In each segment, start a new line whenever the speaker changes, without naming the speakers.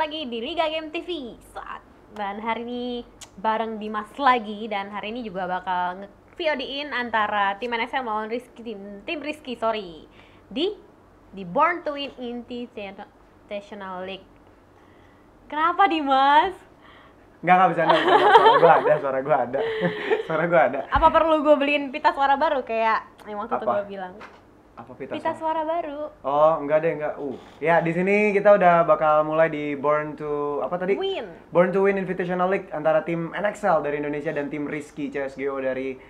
lagi di Liga Game TV saat dan hari ini bareng Dimas lagi dan hari ini juga bakal nge VOD-in antara tim NSL melawan Rizky tim, tim Rizky sorry di di Born to Win Invitational League. Kenapa Dimas?
Enggak, enggak bisa, enggak bisa. Suara gue ada, suara gue ada. suara gue ada.
Apa perlu gue beliin pita suara baru kayak yang waktu itu gue bilang?
Apa pita,
Pita
suara?
suara baru.
Oh, enggak deh, enggak. Uh. Ya, di sini kita udah bakal mulai di Born to apa tadi?
Win.
Born to Win Invitational League antara tim NXL dari Indonesia dan tim Rizky CSGO dari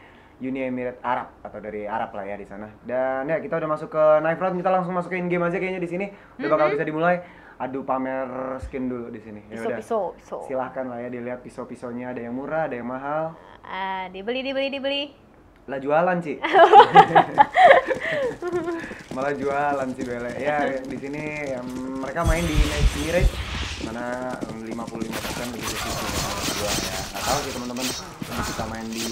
Uni Emirat Arab atau dari Arab lah ya di sana. Dan ya kita udah masuk ke knife round, kita langsung masuk ke in game aja kayaknya di sini. Udah bakal bisa dimulai. Adu pamer skin dulu di sini. Ya udah.
Pisau, pisau, pisau.
Silahkan lah ya dilihat pisau-pisaunya ada yang murah, ada yang mahal.
Ah, dibeli, dibeli, dibeli.
Lah jualan sih. Malah jualan sih Bele. Ya di sini mereka main di match mirage mana em, 55% begitu sih gua ya. Nggak tahu sih teman-teman kita main di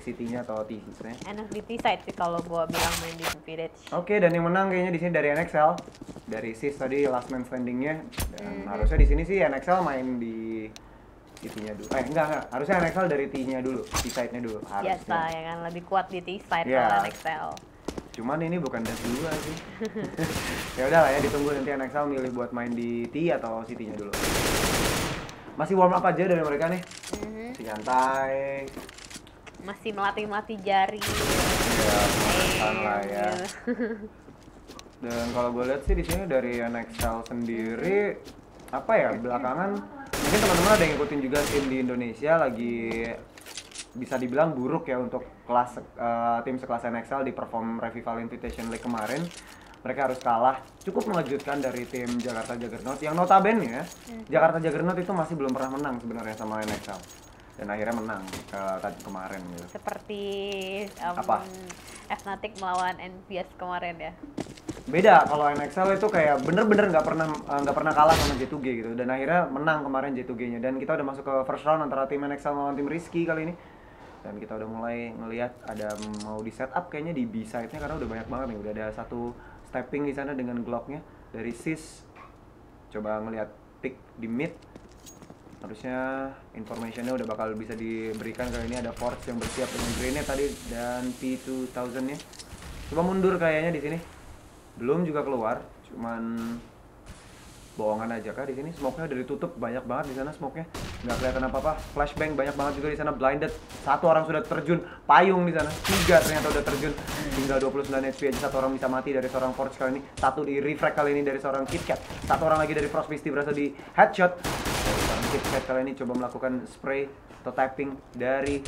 City-nya atau T sebenarnya.
Enak di T-side sih kalau gua bilang main di Village.
Oke, dan yang menang kayaknya di sini dari NXL. Dari SIS tadi last man standing-nya dan
Mhm.
harusnya di sini sih NXL main di City-nya dulu. Eh, enggak enggak. Harusnya NXL dari T-nya dulu, T-side-nya dulu. Harusnya.
Biasa ya kan lebih kuat di T-side
Iya.
kalau NXL.
Cuman ini bukan dance dua sih. ya udah lah ya ditunggu nanti NXL milih buat main di T atau City-nya dulu. Masih warm up aja dari mereka nih.
Mhm.
Si nyantai.
Masih melatih-melatih jari.
Ya, pelan lah ya. Dan kalau gue lihat sih di sini dari NXL sendiri apa ya belakangan mungkin teman-teman ada yang ngikutin juga tim di Indonesia lagi bisa dibilang buruk ya untuk kelas eh, tim sekelas NXL di perform Revival Invitation League kemarin. Mereka harus kalah. Cukup mengejutkan dari tim Jakarta Juggernaut yang notabene ya Jakarta Juggernaut itu masih belum pernah menang sebenarnya sama NXL dan akhirnya menang ke tadi kemarin gitu.
Seperti um,
Apa?
Fnatic melawan NPS kemarin ya.
beda kalau NXL itu kayak bener-bener nggak pernah eh, nggak pernah kalah sama J2G gitu dan akhirnya menang kemarin J2G-nya dan kita udah masuk ke first round antara tim NXL melawan tim Rizky kali ini dan kita udah mulai ngelihat ada mau di setup kayaknya di B side-nya karena udah banyak banget nih udah ada satu stepping di sana dengan Glock-nya dari Sis coba ngelihat pick di mid harusnya informationnya udah bakal bisa diberikan kali ini. Ada Force yang bersiap dengan grenade tadi dan P2000 nya. Coba mundur kayaknya di sini. Belum juga keluar cuman bohongan aja kah di sini? Smoke-nya udah ditutup banyak banget di sana smoke-nya. Nggak kelihatan apa apa flashbang banyak banget juga di sana blinded. Satu orang sudah terjun payung di sana. Tiga ternyata udah terjun. Tinggal 29 HP aja satu orang bisa mati dari seorang Forge kali ini. Satu di refract kali ini dari seorang KitKat satu orang lagi dari Frost Misty berhasil di headshot seorang KitKat kali ini coba melakukan spray atau tapping dari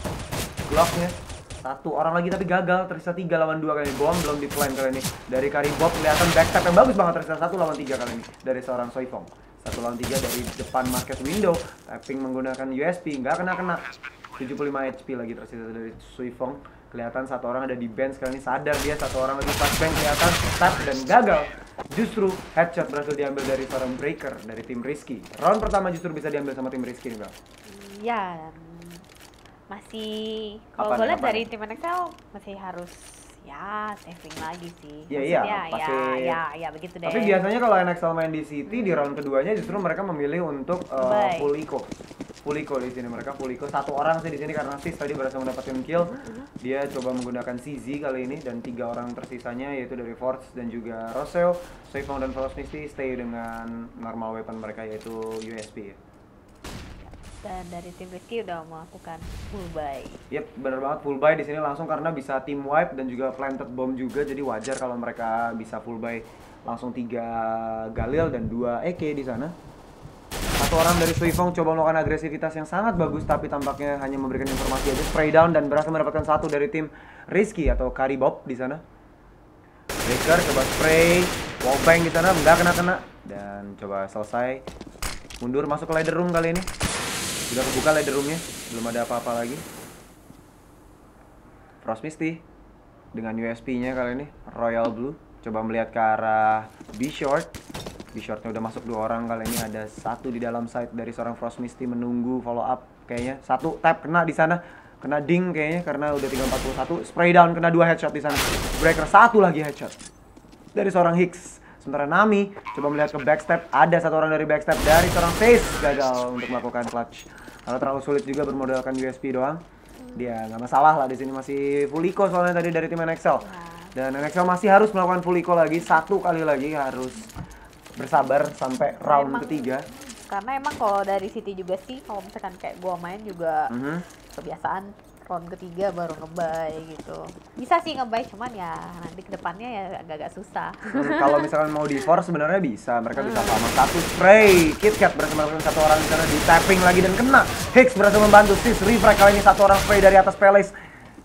Glock-nya. Satu orang lagi tapi gagal tersisa tiga lawan dua kali ini. Bom belum di plan kali ini. Dari Karibop kelihatan backstab yang bagus banget tersisa satu lawan tiga kali ini. Dari seorang Soifong satu lawan tiga dari depan market window. Tapping menggunakan USP nggak kena kena 75 HP lagi tersisa dari Soifong kelihatan satu orang ada di bench kali ini sadar dia satu orang lagi flashbang kelihatan tap dan gagal justru headshot berhasil diambil dari seorang breaker dari tim Rizky round pertama justru bisa diambil sama tim Rizky nih bang
Ya, mm, masih kalau gue lihat
apa
dari
nih?
tim NXL masih harus ya saving lagi sih.
Iya, iya,
Maksudnya,
pasti.
Ya, ya, ya begitu deh.
Tapi biasanya kalau NXL main di City di round keduanya justru mereka memilih untuk uh,
Baik.
full eco. Eco di sini mereka eco. Satu orang sih di sini karena Sis tadi berhasil mendapatkan kill. Dia coba menggunakan CZ kali ini dan tiga orang tersisanya yaitu dari Force dan juga Roseo, Soifong dan Misty stay dengan normal weapon mereka yaitu USP ya.
Dan dari tim Rizky udah melakukan full buy.
Yep, bener banget full buy di sini langsung karena bisa team wipe dan juga planted bomb juga jadi wajar kalau mereka bisa full buy langsung tiga Galil dan dua EK di sana. Orang dari Suifong coba melakukan agresivitas yang sangat bagus tapi tampaknya hanya memberikan informasi aja spray down dan berhasil mendapatkan satu dari tim Rizky atau Karibob di sana. Breaker coba spray, wallbang di sana nggak kena kena dan coba selesai. Mundur masuk ke ladder room kali ini. Sudah kebuka ladder roomnya, belum ada apa-apa lagi. Frost Misty dengan USP-nya kali ini Royal Blue coba melihat ke arah B short B shortnya udah masuk dua orang kali. Ini ada satu di dalam side dari seorang Frost Misty menunggu follow up. Kayaknya satu tap kena di sana. Kena ding kayaknya karena udah 341 spray down kena dua headshot di sana. Breaker satu lagi headshot dari seorang Hicks. Sementara Nami coba melihat ke backstep, ada satu orang dari backstep dari seorang face gagal untuk melakukan clutch. Kalau terlalu sulit juga bermodalkan USP doang. Dia nggak masalah lah di sini masih full eco soalnya tadi dari tim NXL. Dan NXL masih harus melakukan full eco lagi. Satu kali lagi harus bersabar sampai round
Emang-
ketiga.
Karena emang kalau dari City juga sih, kalau misalkan kayak gua main juga
Mhm.
kebiasaan round ketiga baru ngebay gitu. Bisa sih ngebay, cuman ya nanti ke depannya ya agak-agak susah.
Hmm, kalau misalkan mau di force sebenarnya bisa, mereka bisa sama satu spray. KitKat berhasil melakukan satu orang di sana di tapping lagi dan kena. Hicks berhasil membantu Sis refrag kali ini satu orang spray dari atas Palace.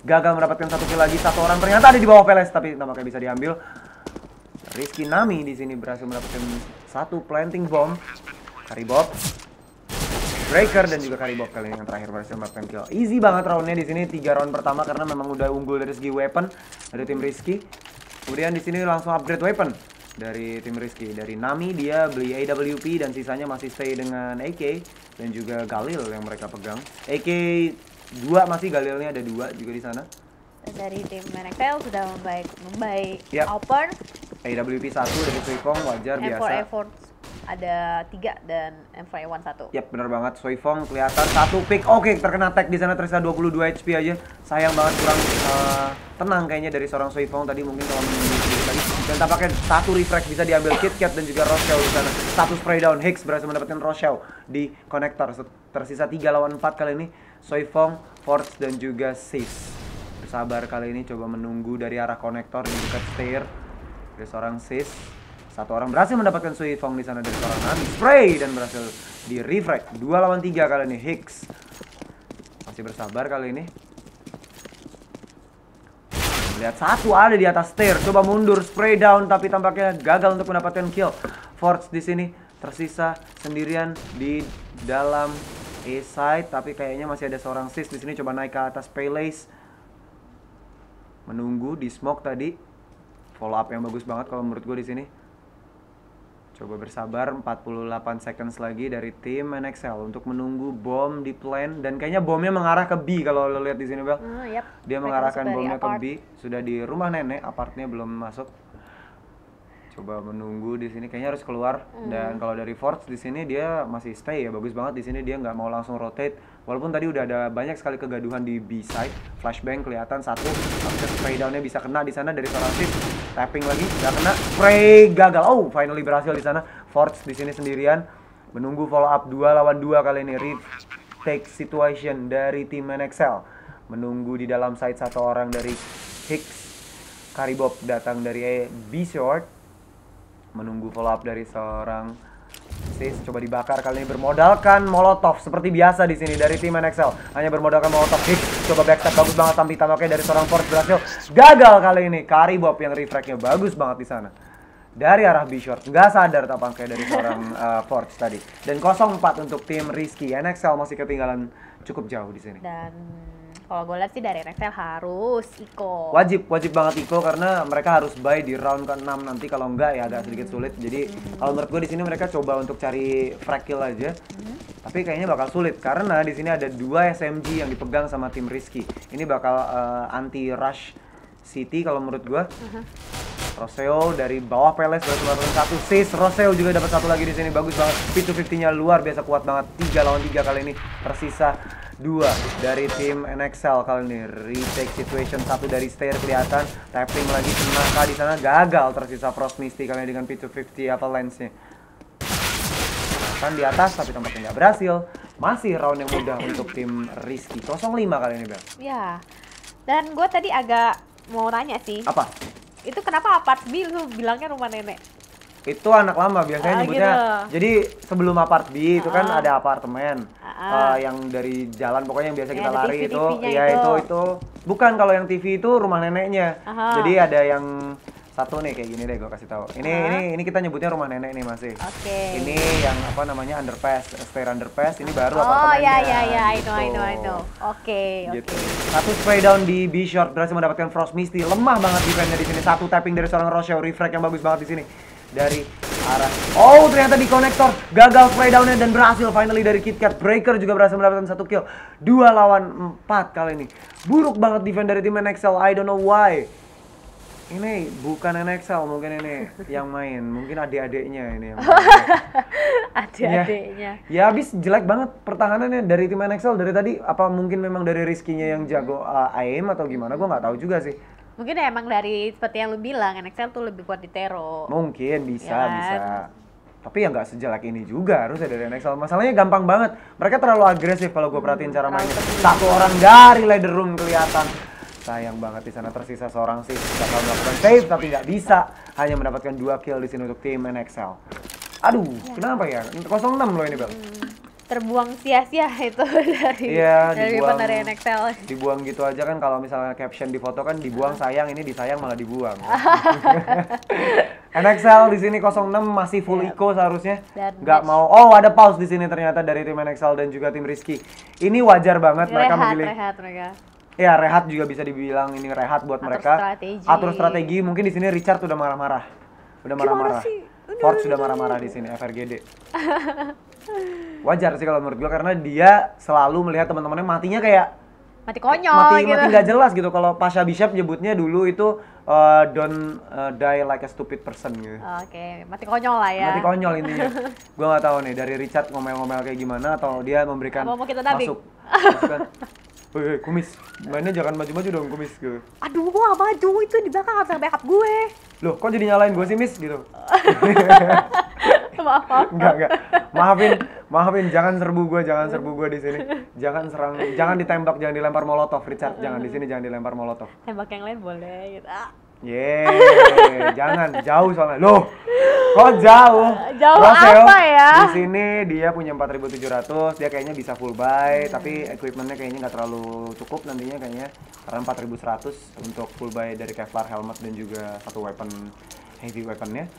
Gagal mendapatkan satu kill lagi, satu orang ternyata ada di bawah Palace tapi nampaknya bisa diambil. Rizky Nami di sini berhasil mendapatkan satu planting bomb. Karibob, Breaker dan juga Karibob kali ini yang terakhir berhasil mendapatkan kill. Easy banget roundnya di sini tiga round pertama karena memang udah unggul dari segi weapon dari tim Rizky. Kemudian di sini langsung upgrade weapon dari tim Rizky. Dari Nami dia beli AWP dan sisanya masih stay dengan AK dan juga Galil yang mereka pegang. AK dua masih Galilnya ada dua juga di sana.
Dari tim NXL sudah membaik membaik
Yap.
open
AWP satu dari Suifong wajar
M4
biasa.
effort ada tiga dan M4 A1 satu.
Yap, bener banget. Soifong kelihatan satu pick. Oke, terkena tag di sana tersisa 22 HP aja. Sayang banget kurang eh, tenang kayaknya dari seorang Soifong tadi mungkin kalau menunggu lagi. Dan tampaknya satu refresh bisa diambil KitKat dan juga Rochelle di sana. Satu spray down Hicks berhasil mendapatkan Rochelle di konektor. Tersisa 3 lawan 4 kali ini. Soifong, Forge dan juga Sis. Bersabar kali ini coba menunggu dari arah konektor di dekat stair. Dari seorang Sis. Satu orang berhasil mendapatkan Sui Fong di sana dari seorang Nami. Spray dan berhasil di refrag. Dua lawan tiga kali ini Hicks. Masih bersabar kali ini. Lihat satu ada di atas stair. Coba mundur spray down tapi tampaknya gagal untuk mendapatkan kill. Forge di sini tersisa sendirian di dalam A side tapi kayaknya masih ada seorang sis di sini coba naik ke atas Palace. Menunggu di smoke tadi. Follow up yang bagus banget kalau menurut gue di sini. Coba bersabar 48 seconds lagi dari tim NXL untuk menunggu bom di plan dan kayaknya bomnya mengarah ke B kalau lo lihat di sini Bel.
Hmm, yap.
Dia
Mereka
mengarahkan bomnya ke. B, sudah di rumah nenek, apartnya belum masuk. Coba menunggu di sini kayaknya harus keluar
Hmm.
dan kalau dari Force di sini dia masih stay ya bagus banget di sini dia nggak mau langsung rotate walaupun tadi udah ada banyak sekali kegaduhan di B side flashbang kelihatan satu akses spray downnya bisa kena di sana dari seorang shift tapping lagi nggak kena. Spray gagal. Oh finally berhasil di sana. Force di sini sendirian. Menunggu follow up 2 lawan 2 kali ini. Retake situation dari tim NXL menunggu di dalam side satu orang dari Hicks. Karibob datang dari B short menunggu follow up dari seorang Sis coba dibakar kali ini. Bermodalkan Molotov seperti biasa di sini dari tim NXL hanya bermodalkan Molotov. Hicks coba backstep bagus banget tapi tampaknya dari seorang Force berhasil. Gagal kali ini. Karibob yang refragnya bagus banget di sana. Dari arah B short nggak sadar tampaknya dari seorang uh, Force tadi. Dan 0-4 untuk tim Rizky. NXL masih ketinggalan cukup jauh di sini.
Dan kalau gue lihat sih dari NXL harus Iko.
Wajib, wajib banget Iko karena mereka harus buy di round ke-6 nanti kalau enggak ya agak sedikit sulit. Jadi kalau menurut gue di sini mereka coba untuk cari frag kill aja. Tapi kayaknya bakal sulit karena di sini ada dua SMG yang dipegang sama tim Rizky. Ini bakal anti rush City kalau menurut gue. Roseo dari bawah Peles berhasil mendapatkan satu sis. Roseo juga dapat satu lagi di sini bagus banget. P250-nya luar biasa kuat banget. Tiga lawan tiga kali ini tersisa dua dari tim NXL kali ini. Retake situation satu dari stair kelihatan. Tapping lagi Senaka di sana gagal tersisa Frost Misty kali ini dengan P250 avalanche-nya. Kan di atas tapi tampaknya nggak berhasil. Masih round yang mudah untuk tim Rizky. 05 kali ini Bel.
Ya. Dan gue tadi agak mau nanya sih,
Apa?
itu kenapa apart B lu bilangnya rumah nenek?
Itu anak lama biasanya
Ah,
nyebutnya
gitu.
jadi sebelum apart B itu kan
Ah.
ada apartemen
Ah.
Eh, yang dari jalan pokoknya yang biasa
Ya,
kita lari itu
TV-TV-nya
ya
itu.
itu itu bukan kalau yang TV itu rumah neneknya
Aha.
jadi ada yang satu nih kayak gini deh gue kasih tahu ini
Ah.
ini ini kita nyebutnya rumah nenek nih masih
Oke.
ini yang apa namanya underpass stair underpass ini baru
Oh
apartemennya
ya ya ya, I know I know I
Gitu.
know. Oke oke.
Gitu. Satu spray down di B short berhasil mendapatkan Frost Misty. Lemah banget defense-nya di sini. Satu tapping dari seorang Rochelle refrag yang bagus banget di sini. Dari arah Oh, ternyata di konektor gagal spray down-nya dan berhasil finally dari KitKat. Breaker juga berhasil mendapatkan satu kill. Dua lawan empat kali ini. Buruk banget defense dari tim NXL. I don't know why. ini bukan NXL mungkin ini yang main, mungkin adik-adiknya ini yang.
Adik-adiknya.
Ya habis jelek banget pertahanannya dari tim NXL dari tadi apa mungkin memang dari Rizky-nya yang jago uh, aim atau gimana gua nggak tahu juga sih.
Mungkin ya emang dari seperti yang lu bilang, NXL tuh lebih kuat di Tero.
Mungkin bisa
Ya kan?
bisa. Tapi ya nggak sejelek ini juga harusnya dari NXL. Masalahnya gampang banget. Mereka terlalu agresif kalau gue perhatiin cara mainnya. Satu orang dari ladder room kelihatan. Sayang banget di sana tersisa seorang sih. Bakal melakukan save tapi nggak bisa. Hanya mendapatkan dua kill di sini untuk tim NXL. Aduh, kenapa ya? 06 loh ini, Bel.
Terbuang sia-sia itu dari
Iya,
dari
dibuang.
NXL.
Dibuang gitu aja kan kalau misalnya caption di foto kan dibuang sayang, ini disayang malah dibuang. NXL di sini 06 masih full eco seharusnya.
Dan
Nggak
match.
mau. Oh, ada pause di sini ternyata dari tim NXL dan juga tim Rizky. Ini wajar banget mereka
rehat,
memilih.
rehat mereka.
Ya, rehat juga bisa dibilang ini rehat buat
Atur
mereka.
strategi.
Atur strategi. Mungkin di sini Richard udah marah-marah. Udah marah-marah. Ford sudah marah-marah di sini FRGD. Wajar sih kalau menurut gua karena dia selalu melihat teman-temannya matinya kayak
Mati konyol
mati
gitu.
mati nggak jelas gitu. Kalau Pasha Bishop nyebutnya dulu itu uh, don't uh, die like a stupid person gitu.
Oke, mati konyol lah ya.
Mati konyol intinya. gua nggak tahu nih dari Richard ngomel-ngomel kayak gimana atau dia memberikan
mau kita dubbing?
masuk. Masukan. Woi, woi, kumis. Mainnya jangan maju-maju dong kumis gitu.
Aduh, gua gak maju itu di belakang ada backup gue.
Loh, kok jadi nyalain gue sih, Miss? Gitu.
maaf, maaf.
Enggak, enggak. Maafin, maafin. Jangan serbu gue, jangan serbu gue di sini. Jangan serang, jangan ditembak, jangan dilempar molotov, Richard. Jangan di sini, jangan dilempar molotov.
Tembak yang lain boleh gitu. Ah,
Yeay, jangan jauh soalnya. Loh, kok jauh?
Jauh
Rosel,
apa ya?
Di sini dia punya 4700, dia kayaknya bisa full buy, tapi equipmentnya kayaknya nggak terlalu cukup nantinya kayaknya karena 4100 untuk full buy dari Kevlar helmet dan juga satu weapon heavy weaponnya.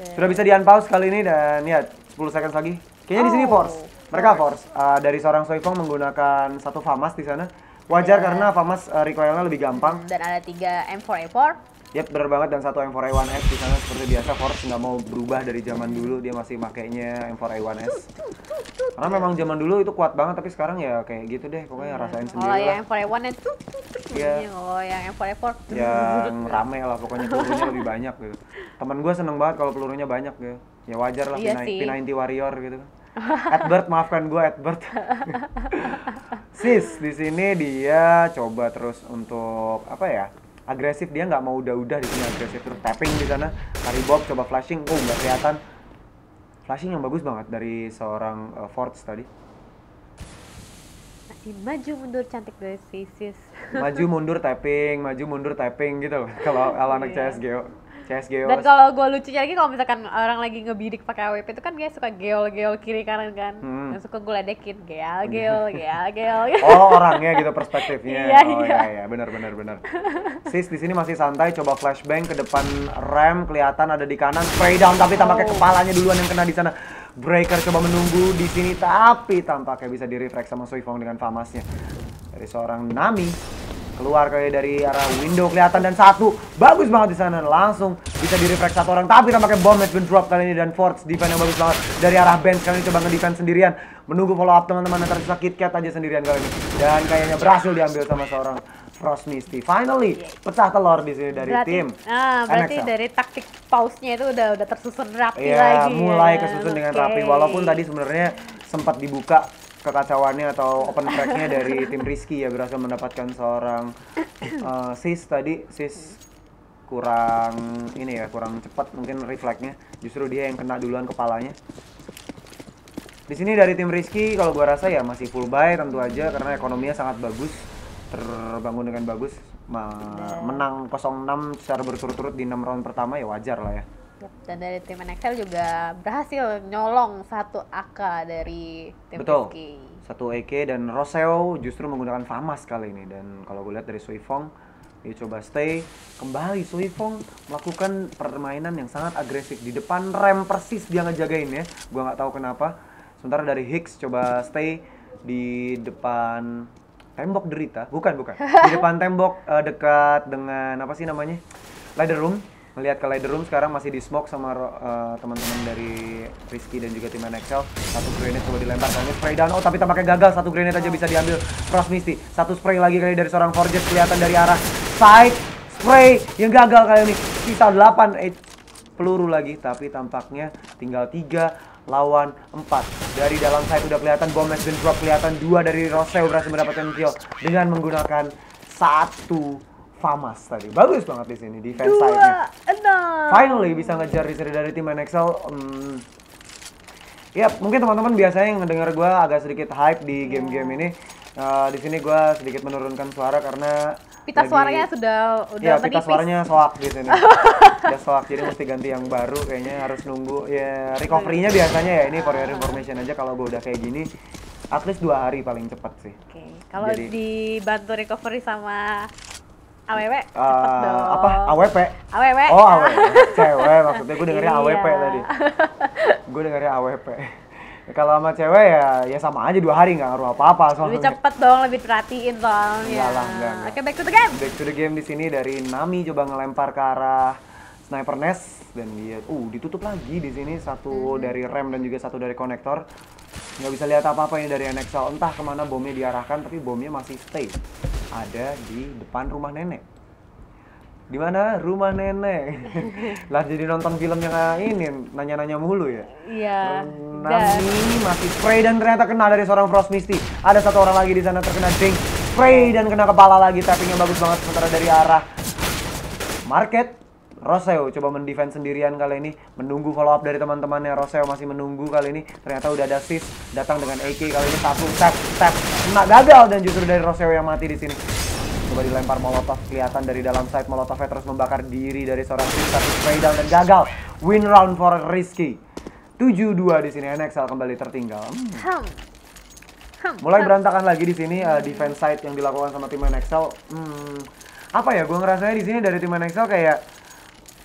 Oke.
Sudah bisa di unpause kali ini dan ya 10 seconds lagi. Kayaknya di sini
Oh,
force. Mereka force. Uh, dari seorang Soifong menggunakan satu FAMAS di sana. Wajar karena FAMAS uh, recoilnya lebih gampang.
Dan ada tiga M4A4.
Yap, bener banget dan satu M4A1S di sana seperti biasa Force nggak mau berubah dari zaman dulu dia masih makainya M4A1S. Karena memang zaman dulu itu kuat banget tapi sekarang ya kayak gitu deh pokoknya rasain
Oh,
sendiri
yang
lah.
M4A1 nya tuh
Iya.
Oh, yang M4A4
Yang rame lah pokoknya pelurunya lebih banyak gitu. Temen gue seneng banget kalau pelurunya banyak gitu. Ya wajar lah
Iya
P90
sih.
P90 Warrior gitu. Edward maafkan gue Edward. Sis di sini dia coba terus untuk apa ya? Agresif dia nggak mau udah-udah di sini agresif terus tapping di sana. Kari Bob coba flashing, oh nggak kelihatan. Flashing yang bagus banget dari seorang uh, Forts tadi.
masih maju mundur cantik dari Sisis.
Maju mundur tapping, maju mundur tapping gitu. Kalau ala anak
Iya.
CSGO. CSGO.
Dan kalau gue lucunya lagi kalau misalkan orang lagi ngebidik pakai AWP itu kan dia suka geol-geol kiri kanan kan.
Hmm.
Dan suka gue ledekin geol geol geol geol.
Oh orangnya gitu perspektifnya.
Iya,
oh
iya.
iya iya benar benar benar. Sis di sini masih santai coba flashbang ke depan rem kelihatan ada di kanan spray down tapi tampaknya
Oh.
kepalanya duluan yang kena di sana. Breaker coba menunggu di sini tapi tampaknya bisa di reflect sama Soifong dengan famasnya. Dari seorang Nami keluar kayak dari arah window kelihatan dan satu bagus banget di sana langsung bisa di reflect satu orang tapi tampaknya bomb has been drop kali ini dan Force defense yang bagus banget dari arah bench kali ini coba nge-defense sendirian menunggu follow up teman-teman yang tersisa KitKat aja sendirian kali ini dan kayaknya berhasil diambil sama seorang Frost Misty finally pecah telur di sini dari
berarti,
tim
ah, berarti
NXL.
dari taktik pause-nya itu udah udah tersusun rapi
Iya,
lagi.
mulai
ya.
kesusun dengan
Oke.
rapi walaupun tadi sebenarnya sempat dibuka kekacauannya atau open tracknya dari tim Rizky ya berhasil mendapatkan seorang uh, sis tadi. Sis kurang ini ya kurang cepat mungkin refleksnya justru dia yang kena duluan kepalanya. Di sini dari tim Rizky kalau gua rasa ya masih full buy tentu aja karena ekonominya sangat bagus terbangun dengan bagus. Menang 0-6 secara berturut-turut di 6 round pertama ya wajar lah ya
Dan dari tim NXL juga berhasil nyolong satu AK dari tim
Betul.
Rizky.
Satu EK dan Roseo justru menggunakan Famas kali ini. Dan kalau gue lihat dari Suifong dia coba stay. Kembali Suifong melakukan permainan yang sangat agresif. Di depan rem persis dia ngejagain ya. Gue nggak tahu kenapa. Sementara dari Hicks coba stay di depan tembok derita. Bukan bukan. Di depan tembok eh, dekat dengan apa sih namanya? Ladder room melihat ke room sekarang masih di smoke sama eh, teman-teman dari Rizky dan juga tim NXL satu grenade coba dilempar kali spray down. Oh tapi tampaknya gagal. Satu grenade aja bisa diambil. Frost Misty satu spray lagi kali dari seorang Forges kelihatan dari arah side. Spray yang gagal kali ini. Sisa 8 eh, peluru lagi, tapi tampaknya tinggal 3 lawan 4. Dari dalam side udah kelihatan bom been drop kelihatan dua dari Roseo berhasil mendapatkan kill dengan menggunakan satu Famas tadi. Bagus banget di sini defense side-nya.
Dua, enam.
Finally bisa ngejar di seri dari tim NXL. Hmm, ya mungkin teman-teman biasanya yang ngedenger gue agak sedikit hype di game-game ini. Eh, di sini gue sedikit menurunkan suara karena
Pita
lagi-
suaranya sudah udah
Ya, pita suaranya soak di sini. Udah soak, jadi mesti ganti yang baru. Kayaknya harus nunggu. Ya, recovery-nya biasanya ya ini for your information aja. Kalau gue udah kayak gini, at least dua hari paling cepat sih.
Oke, kalau
Jadi-
dibantu recovery sama AWW cepet
Eh,
dong.
apa? AWP?
AWW.
Oh, AWP. Cewek maksudnya. Gue dengernya AWP
Iya.
tadi. Gue dengernya AWP. Kalau sama cewek ya, ya sama aja dua hari nggak ngaruh apa-apa
Lebih
soalnya.
cepet dong, lebih perhatiin soalnya.
Enggak lah, enggak.
Oke, back to the game.
Back to the game di sini dari Nami coba ngelempar ke arah sniper nest dan dia uh ditutup lagi di sini satu dari rem dan juga satu dari konektor nggak bisa lihat apa apa ini dari NXL entah ke mana bomnya diarahkan tapi bomnya masih stay ada di depan rumah nenek di mana rumah nenek lah jadi nonton film yang ini nanya-nanya mulu ya
Iya.
Nami masih spray dan ternyata kena dari seorang Frost Misty. Ada satu orang lagi di sana terkena ding. Spray dan kena kepala lagi. Tappingnya bagus banget sementara dari arah market. Roseo coba mendefend sendirian kali ini. Menunggu follow up dari teman-temannya. Roseo masih menunggu kali ini. Ternyata udah ada sis datang dengan AK kali ini. Satu tap tap. Kena gagal dan justru dari Roseo yang mati di sini. Coba dilempar molotov. Kelihatan dari dalam side molotovnya terus membakar diri dari seorang sis tapi spray down dan gagal. Win round for Rizky. 7-2 di sini. NXL kembali tertinggal. Hmm. Mulai berantakan lagi di sini uh, defense side yang dilakukan sama tim NXL. Hmm, apa ya? Gue ngerasanya di sini dari tim NXL kayak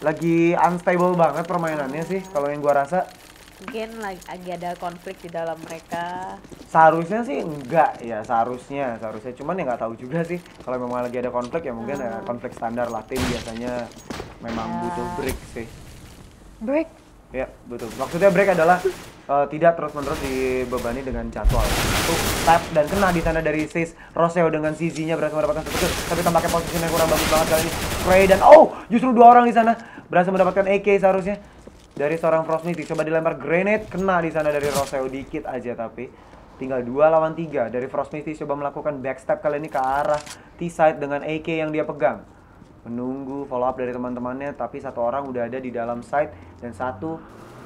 lagi unstable banget permainannya sih. Kalau yang gue rasa
Mungkin lagi, lagi ada konflik di dalam mereka.
seharusnya sih enggak ya seharusnya seharusnya cuman ya nggak tahu juga sih kalau memang lagi ada konflik ya mungkin ya konflik standar lah tim biasanya memang
Ya.
butuh break sih
Break.
Ya, betul. Maksudnya break adalah eh, tidak terus-menerus dibebani dengan jadwal. Tuh, tap dan kena di sana dari Sis. Roseo dengan CZ-nya berhasil mendapatkan satu kill, tapi tampaknya posisinya kurang bagus banget kali ini. Spray dan oh, justru dua orang di sana berhasil mendapatkan AK seharusnya dari seorang Frostmity. Coba dilempar grenade, kena di sana dari Roseo dikit aja tapi tinggal dua lawan tiga dari Frostmity coba melakukan backstep kali ini ke arah T-side dengan AK yang dia pegang menunggu follow up dari teman-temannya tapi satu orang udah ada di dalam site dan satu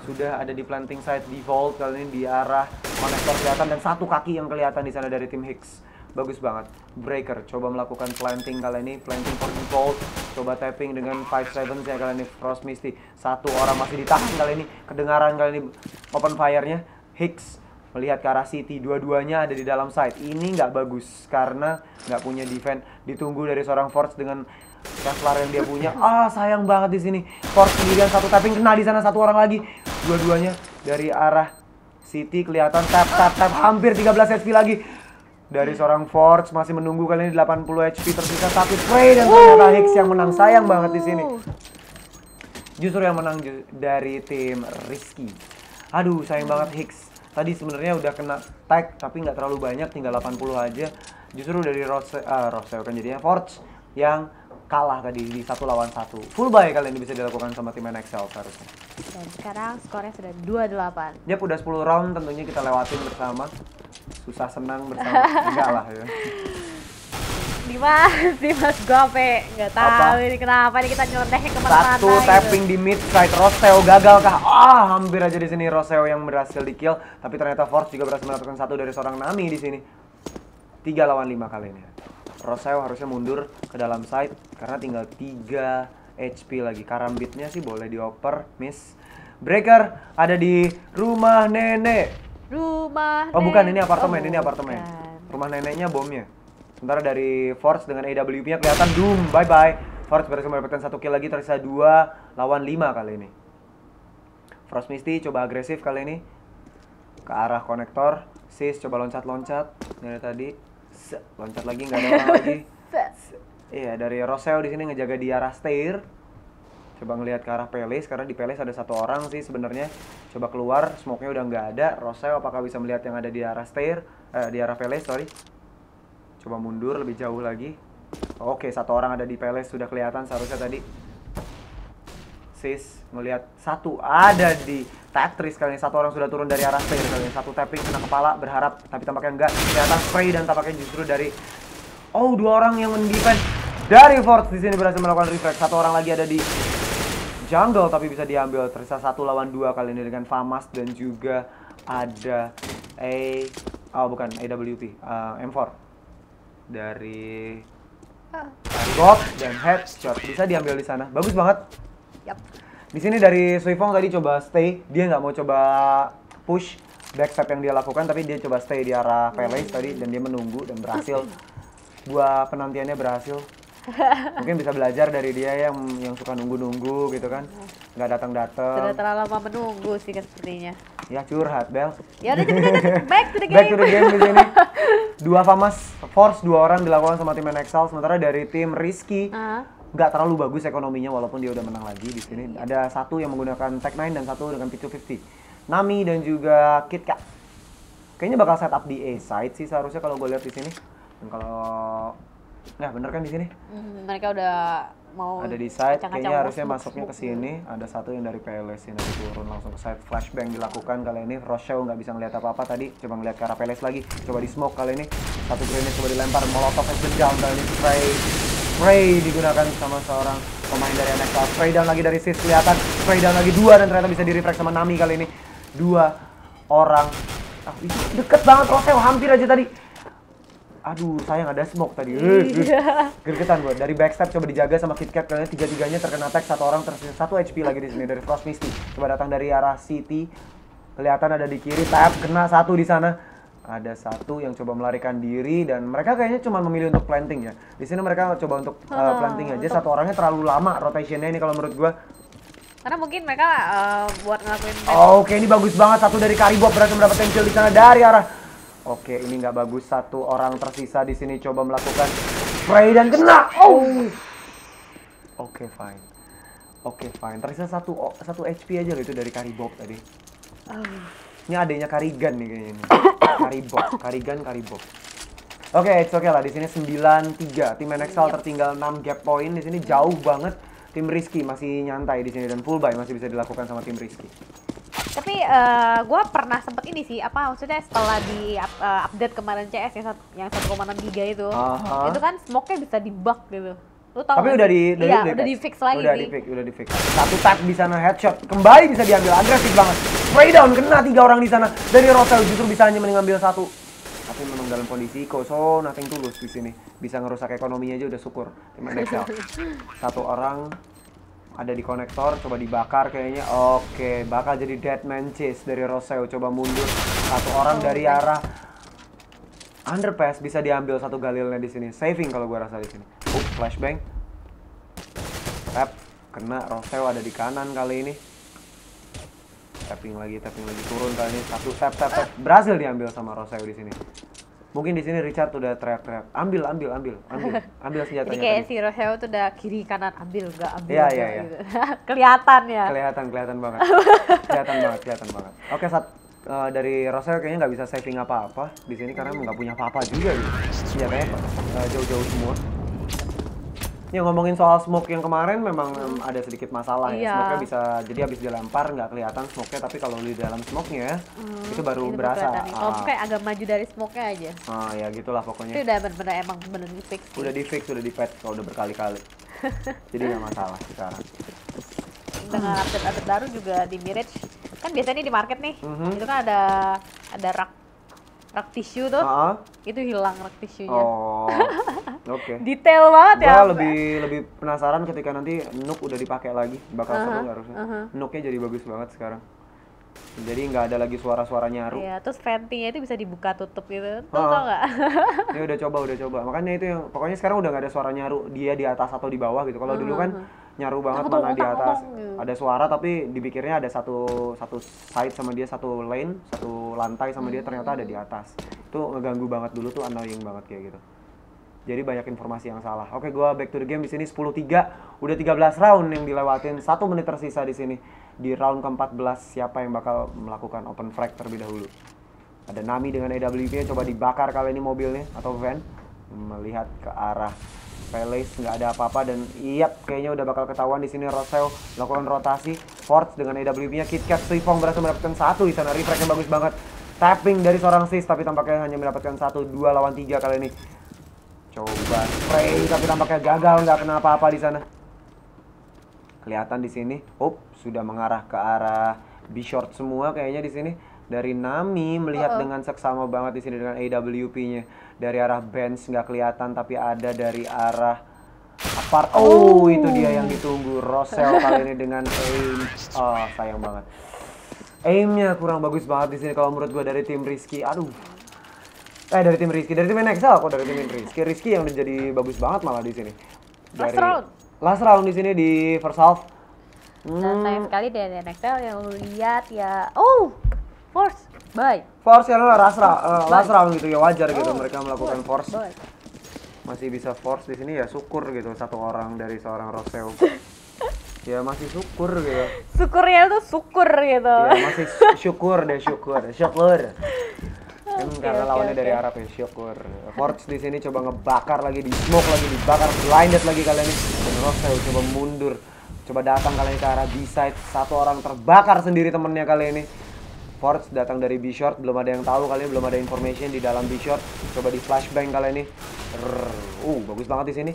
sudah ada di planting site di vault kali ini di arah konektor kelihatan dan satu kaki yang kelihatan di sana dari tim Hicks. Bagus banget. Breaker coba melakukan planting kali ini planting for the vault coba tapping dengan 5 sevens ya kali ini frost misty. Satu orang masih ditahan kali ini kedengaran kali ini open fire-nya. Hicks melihat ke arah City dua-duanya ada di dalam site. Ini nggak bagus karena nggak punya defense. Ditunggu dari seorang Force dengan Kevlar yang dia punya. Ah sayang banget di sini. Force sendirian satu tapping kena di sana satu orang lagi. Dua-duanya dari arah City kelihatan. Tap tap tap hampir 13 HP lagi. Dari seorang Force masih menunggu kali ini 80 HP tersisa satu spray dan ternyata Hicks yang menang. Sayang banget di sini. Justru yang menang ju- dari tim Rizky. Aduh, sayang banget Hicks. Tadi sebenarnya udah kena tag tapi nggak terlalu banyak, tinggal 80 aja. Justru dari Rose, ah, Rose kan jadinya Forge yang kalah tadi di satu lawan satu. Full buy kali ini bisa dilakukan sama tim NXL seharusnya.
Dan sekarang skornya sudah 28.
Yap, udah 10 round tentunya kita lewatin bersama. Susah senang bersama. Enggak lah ya.
Dimas, Dimas apa? Nggak tahu
Apa?
ini kenapa nih kita nyontek ke mana-mana
Satu
gitu.
tapping di mid side Roseo gagal kah? Ah, hampir aja di sini Roseo yang berhasil di kill, tapi ternyata Force juga berhasil mendapatkan satu dari seorang Nami di sini. Tiga lawan lima kali ini. Roseo harusnya mundur ke dalam side karena tinggal 3 HP lagi. Karambitnya sih boleh dioper, miss. Breaker ada di rumah nenek.
Rumah
Oh bukan, ini apartemen,
Oh,
ini apartemen.
bukan.
Rumah neneknya bomnya. Sementara dari Force dengan AWP-nya kelihatan doom, bye bye. Force berhasil mendapatkan satu kill lagi tersisa dua lawan lima kali ini. Frost Misty coba agresif kali ini ke arah konektor. Sis coba loncat-loncat dari tadi. Loncat lagi nggak ada orang lagi. Iya dari Roseo di sini ngejaga di arah stair. Coba ngelihat ke arah Pelis karena di Pelis ada satu orang sih sebenarnya. Coba keluar, smoke-nya udah nggak ada. Roseo apakah bisa melihat yang ada di arah stair? Eh, di arah Pelis, sorry. Coba mundur lebih jauh lagi. Oke, satu orang ada di Palace sudah kelihatan seharusnya tadi. Sis melihat satu ada di Tetris kali ini. Satu orang sudah turun dari arah player kali ini. Satu tapping kena kepala berharap tapi tampaknya enggak. Kelihatan spray dan tampaknya justru dari oh dua orang yang mendefend dari Force di sini berhasil melakukan reflect satu orang lagi ada di jungle tapi bisa diambil. Tersisa satu lawan dua kali ini dengan Famas dan juga ada A oh bukan AWP uh, M4 dari Bob dan headshot. Bisa diambil di sana. Bagus banget
Yap.
di sini dari Suifong tadi coba stay dia nggak mau coba push backstep yang dia lakukan tapi dia coba stay di arah Palace tadi dan dia menunggu dan berhasil gua penantiannya berhasil mungkin bisa belajar dari dia yang yang suka nunggu-nunggu gitu kan nggak datang-datang
Sudah terlalu lama menunggu sih kan sepertinya.
Ya curhat, Bel.
Ya udah back to the game.
Back to the game di sini. Dua Famas Force dua orang dilakukan sama tim NXL sementara dari tim Rizky
Ah.
Nggak terlalu bagus ekonominya walaupun dia udah menang lagi di sini. Ada satu yang menggunakan Tech 9 dan satu dengan P250. Nami dan juga KitKat. Kayaknya bakal setup di A side sih seharusnya kalau gue lihat di sini. Dan kalau ya bener kan di sini?
Hmm, mereka udah mau
ada di side kayaknya harusnya masuknya ke
smoke.
sini ada satu yang dari PLS ini nanti turun langsung ke side flashbang dilakukan kali ini Rochelle nggak bisa ngeliat apa-apa tadi coba ngeliat ke arah PLS lagi coba di smoke kali ini satu grenade coba dilempar molotov exit down kali ini spray spray digunakan sama seorang pemain dari NXL spray down lagi dari sis kelihatan spray down lagi dua dan ternyata bisa di reflect sama Nami kali ini dua orang ah, itu deket banget Rochelle hampir aja tadi Aduh, sayang ada smoke tadi.
Iya.
Gergetan gue. Dari backstep coba dijaga sama KitKat karena tiga-tiganya terkena attack satu orang tersisa satu HP lagi di sini dari Frost Misty. Coba datang dari arah City. Kelihatan ada di kiri, tap kena satu di sana. Ada satu yang coba melarikan diri dan mereka kayaknya cuma memilih untuk planting ya. Di sini mereka coba untuk uh, planting aja. Satu orangnya terlalu lama rotationnya ini kalau menurut gua.
Karena mungkin mereka eh, buat ngelakuin
Oke, ini bagus banget satu dari Karibop berhasil mendapatkan kill di sana dari arah. Oke, ini nggak bagus. Satu orang tersisa di sini coba melakukan spray dan kena. Oh. Oke, fine. Oke, fine. Tersisa satu oh, satu HP aja loh itu dari Karibop tadi. Ini adanya Karigan nih kayaknya ini. Karibop, Karigan, Karibop. Oke, it's okay lah. Di sini 9-3. Tim NXL tertinggal 6 gap point. Di sini jauh banget. Tim Rizky masih nyantai di sini dan full buy masih bisa dilakukan sama tim Rizky.
Tapi eh gue pernah sempet ini sih, apa maksudnya setelah di up- eh, update kemarin CS yang yang 1,6 giga itu,
Aha.
itu kan smoke-nya bisa di bug gitu. Lu tau
Tapi udah di
iya,
di
udah di fix lagi
Udah di fix, udah di fix. Satu tap di sana headshot. Kembali bisa diambil agresif banget. Spray down kena tiga orang di sana. Dari Rotel justru bisa hanya mengambil satu. Tapi memang dalam kondisi Iko, so nothing tulus di sini. Bisa ngerusak ekonominya aja udah syukur. Satu orang ada di konektor, coba dibakar kayaknya. Oke, bakal jadi dead man chase dari Roseo. Coba mundur. Satu orang dari arah underpass bisa diambil satu galilnya di sini. Saving kalau gua rasa di sini. Flashbang. Tap, kena Roseo ada di kanan kali ini. Tapping lagi, tapping lagi turun kali ini. Satu tap, tap, tap. Berhasil diambil sama Roseo di sini. Mungkin di sini Richard udah teriak-teriak, ambil, ambil, ambil, ambil, ambil senjatanya.
Jadi kayak
tadi.
si Rochelle tuh udah kiri kanan ambil enggak ambil
Iya, iya, iya.
gitu. Kelihatan ya.
kelihatan kelihatan banget kelihatan banget kelihatan banget oke saat eh, dari Rosel kayaknya nggak bisa saving apa-apa di sini karena nggak punya apa-apa juga gitu senjatanya eh, jauh-jauh semua Ya ngomongin soal smoke yang kemarin memang em, ada sedikit masalah ya.
Iya.
Smoke-nya bisa jadi habis dilempar nggak kelihatan smoke-nya tapi kalau di dalam smoke-nya itu baru
Itu
berasa.
nih. Kalau
Ah,
kayak agak maju dari smoke-nya aja.
ah, ya gitulah
Itu
pokoknya.
udah bener-bener emang bener di fix.
Udah di fix, udah di patch kalau udah berkali-kali. jadi nggak masalah sekarang.
Dengan update-update baru juga di Mirage kan biasanya di market nih
Mhm.
itu kan ada ada rak rak tisu tuh
Ah,
itu hilang rak tisunya
oh, oke.
detail banget ya
Gua lebih lebih penasaran ketika nanti Nuk udah dipakai lagi, bakal
Aha,
seru harusnya.
aha.
Nuknya jadi bagus banget sekarang. Jadi nggak ada lagi suara-suara nyaru.
Iya, terus ventinya itu bisa dibuka tutup gitu. Tuh tau nggak?
Ya udah coba, udah coba. Makanya itu yang pokoknya sekarang udah nggak ada suara nyaru dia di atas atau di bawah gitu. Kalau dulu kan nyaru banget
Ngomong,
mana di atas.
gitu.
Ada suara tapi dipikirnya ada satu satu side sama dia satu lane, satu lantai sama dia ternyata ada di atas. Itu ngeganggu banget dulu tuh annoying banget kayak gitu. Jadi banyak informasi yang salah. Oke, gua back to the game di sini 10-3. Udah 13 round yang dilewatin. Satu menit tersisa di sini. Di round ke-14 siapa yang bakal melakukan open frag terlebih dahulu? Ada Nami dengan AWP coba dibakar kali ini mobilnya atau van melihat ke arah Palace nggak ada apa-apa dan iyap kayaknya udah bakal ketahuan di sini Rosel lakukan rotasi. Forts dengan AWP-nya KitKat Suifong berhasil mendapatkan satu di sana. Refresh yang bagus banget. Tapping dari seorang sis tapi tampaknya hanya mendapatkan satu dua lawan tiga kali ini. Coba spray tapi tampaknya gagal nggak kena apa-apa di sana. Kelihatan di sini. Up sudah mengarah ke arah B short semua kayaknya di sini dari Nami melihat dengan seksama banget di sini dengan AWP-nya dari arah bench nggak kelihatan tapi ada dari arah apart. Oh, itu dia yang ditunggu. Rosel kali ini dengan aim. Oh sayang banget. Aimnya kurang bagus banget di sini kalau menurut gua dari tim Rizky. Aduh. Eh dari tim Rizky. Dari tim NXL kok dari tim Rizky. Rizky yang jadi bagus banget malah di sini.
Last
Dari-
round.
last round di sini di first half. Hmm,
sayang sekali dari NXL yang lihat ya. Oh, force, bye.
force ya lah last round, eh, last round gitu ya wajar gitu
Oh,
mereka melakukan force. masih bisa force di sini ya syukur gitu satu orang dari seorang Roseo ya masih syukur gitu.
Syukurnya tuh syukur gitu.
ya masih sy- syukur deh syukur syukur. Kan karena lawannya dari Arab ya syukur. Forge di sini coba ngebakar lagi di smoke lagi dibakar blinded lagi kalian ini. Dan Roseo coba mundur. Coba datang kali ini ke arah B-side satu orang terbakar sendiri temennya kali ini Forge datang dari B short belum ada yang tahu kali ini belum ada information di dalam B short coba di flashbang kali ini. Rrrr. uh bagus banget di sini.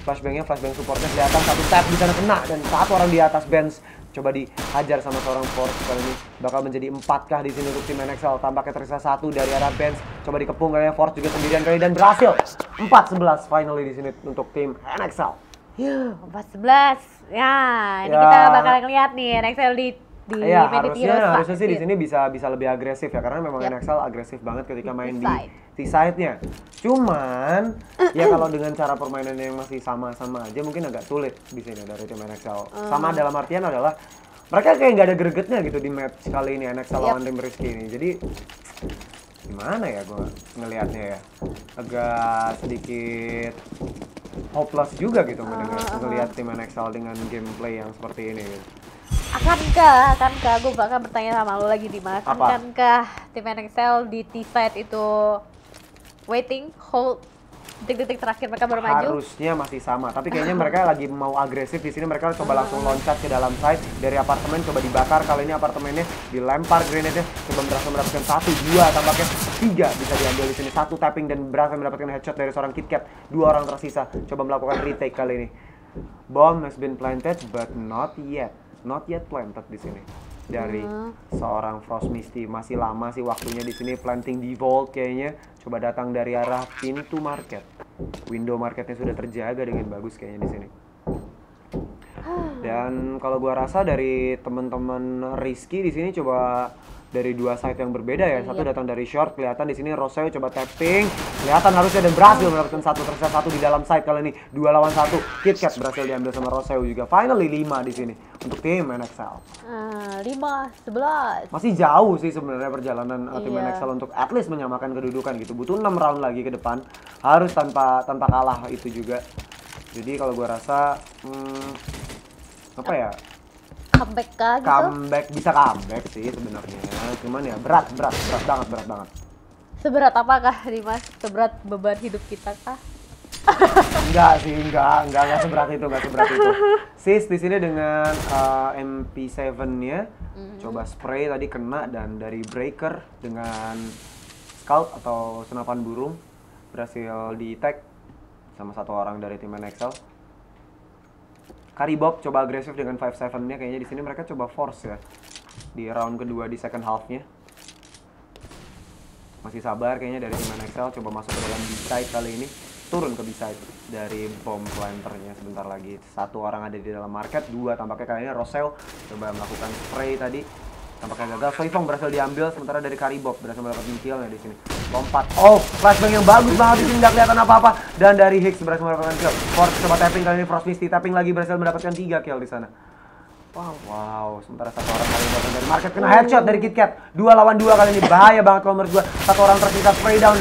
Flashbangnya flashbang supportnya kelihatan satu tap di sana kena. Dan satu orang di atas bench coba dihajar sama seorang Forge kali ini. Bakal menjadi empat kah di sini untuk tim NXL tampaknya tersisa satu dari arah bench. Coba dikepung kali ini Forge juga sendirian kali dan berhasil. 4-11 finally di sini untuk tim NXL
Yuh, 14. Ya, ini
Ya.
kita bakal ngeliat nih NXL di di
Iya,
Medit
harusnya harusnya sih di
Vaksin.
sini bisa bisa lebih agresif ya karena memang
Yap.
NXL agresif banget ketika main di
T-side.
T-side-nya. Cuman ya kalau dengan cara permainan yang masih sama-sama aja mungkin agak sulit di sini dari tim NXL. Sama
Hmm.
dalam artian adalah mereka kayak nggak ada gregetnya gitu di match kali ini NXL
Yap.
lawan tim Rizky ini. Jadi gimana ya gue ngelihatnya ya agak sedikit hopeless juga gitu mendengar
Ah,
ngelihat tim NXL dengan gameplay yang seperti ini gitu.
Akankah, akankah, gue bakal bertanya sama lo lagi Dimas?
Apa?
Akankah tim NXL di T-side itu waiting, hold, detik-detik terakhir mereka baru maju?
harusnya masih sama tapi kayaknya mereka lagi mau agresif di sini. Mereka coba langsung loncat ke dalam site dari apartemen coba dibakar. Kali ini apartemennya dilempar grenade-nya coba berhasil mendapatkan satu dua tampaknya tiga bisa diambil di sini. Satu tapping dan berhasil mendapatkan headshot dari seorang KitKat. Dua orang tersisa coba melakukan retake kali ini. Bomb has been planted but not yet not yet planted di sini. Dari seorang Frost Misty masih lama sih waktunya di sini planting di vault kayaknya. Coba datang dari arah pintu market. Window marketnya sudah terjaga dengan bagus kayaknya di sini. Dan kalau gua rasa dari teman-teman Rizky di sini coba dari dua side yang berbeda ya satu datang dari short kelihatan di sini Roseo coba tapping kelihatan harusnya dan berhasil mendapatkan satu tersisa satu di dalam side kali ini dua lawan satu KitKat berhasil diambil sama Roseo juga finally lima di sini untuk tim NXL
Ah, lima, sebelas.
masih jauh sih sebenarnya perjalanan tim
Iya.
NXL untuk at least menyamakan kedudukan gitu. Butuh 6 round lagi ke depan. Harus tanpa tanpa kalah itu juga. Jadi kalau gua rasa hmm, apa ya?
Comeback kah gitu?
Comeback bisa comeback sih sebenarnya. Cuman ya berat, berat, berat banget, berat banget.
Seberat apakah Dimas? Seberat beban hidup kita kah?
Enggak sih, enggak, enggak, enggak seberat itu, enggak seberat itu. Sis di sini dengan uh, MP7-nya coba spray tadi kena dan dari breaker dengan scout atau senapan burung berhasil di tag sama satu orang dari tim NXL. Karibob coba agresif dengan 5-7-nya kayaknya di sini mereka coba force ya. Di round kedua di second half-nya. Masih sabar kayaknya dari tim NXL coba masuk ke dalam B-side kali ini. Turun ke B-side dari bomb planternya sebentar lagi. Satu orang ada di dalam market dua tampaknya kali ini Rosel coba melakukan spray tadi tampaknya gagal Soifong berhasil diambil sementara dari Karibob berhasil mendapatkan killnya di sini lompat oh flashbang yang bagus banget di sini nggak kelihatan apa-apa dan dari Hicks berhasil mendapatkan kill Force coba tapping kali ini Frost Misty tapping lagi berhasil mendapatkan tiga kill di sana Wow, wow, sementara satu orang kali ini dari market kena headshot dari KitKat. Dua lawan dua kali ini bahaya banget kalau menurut gua. Satu orang tersisa spray down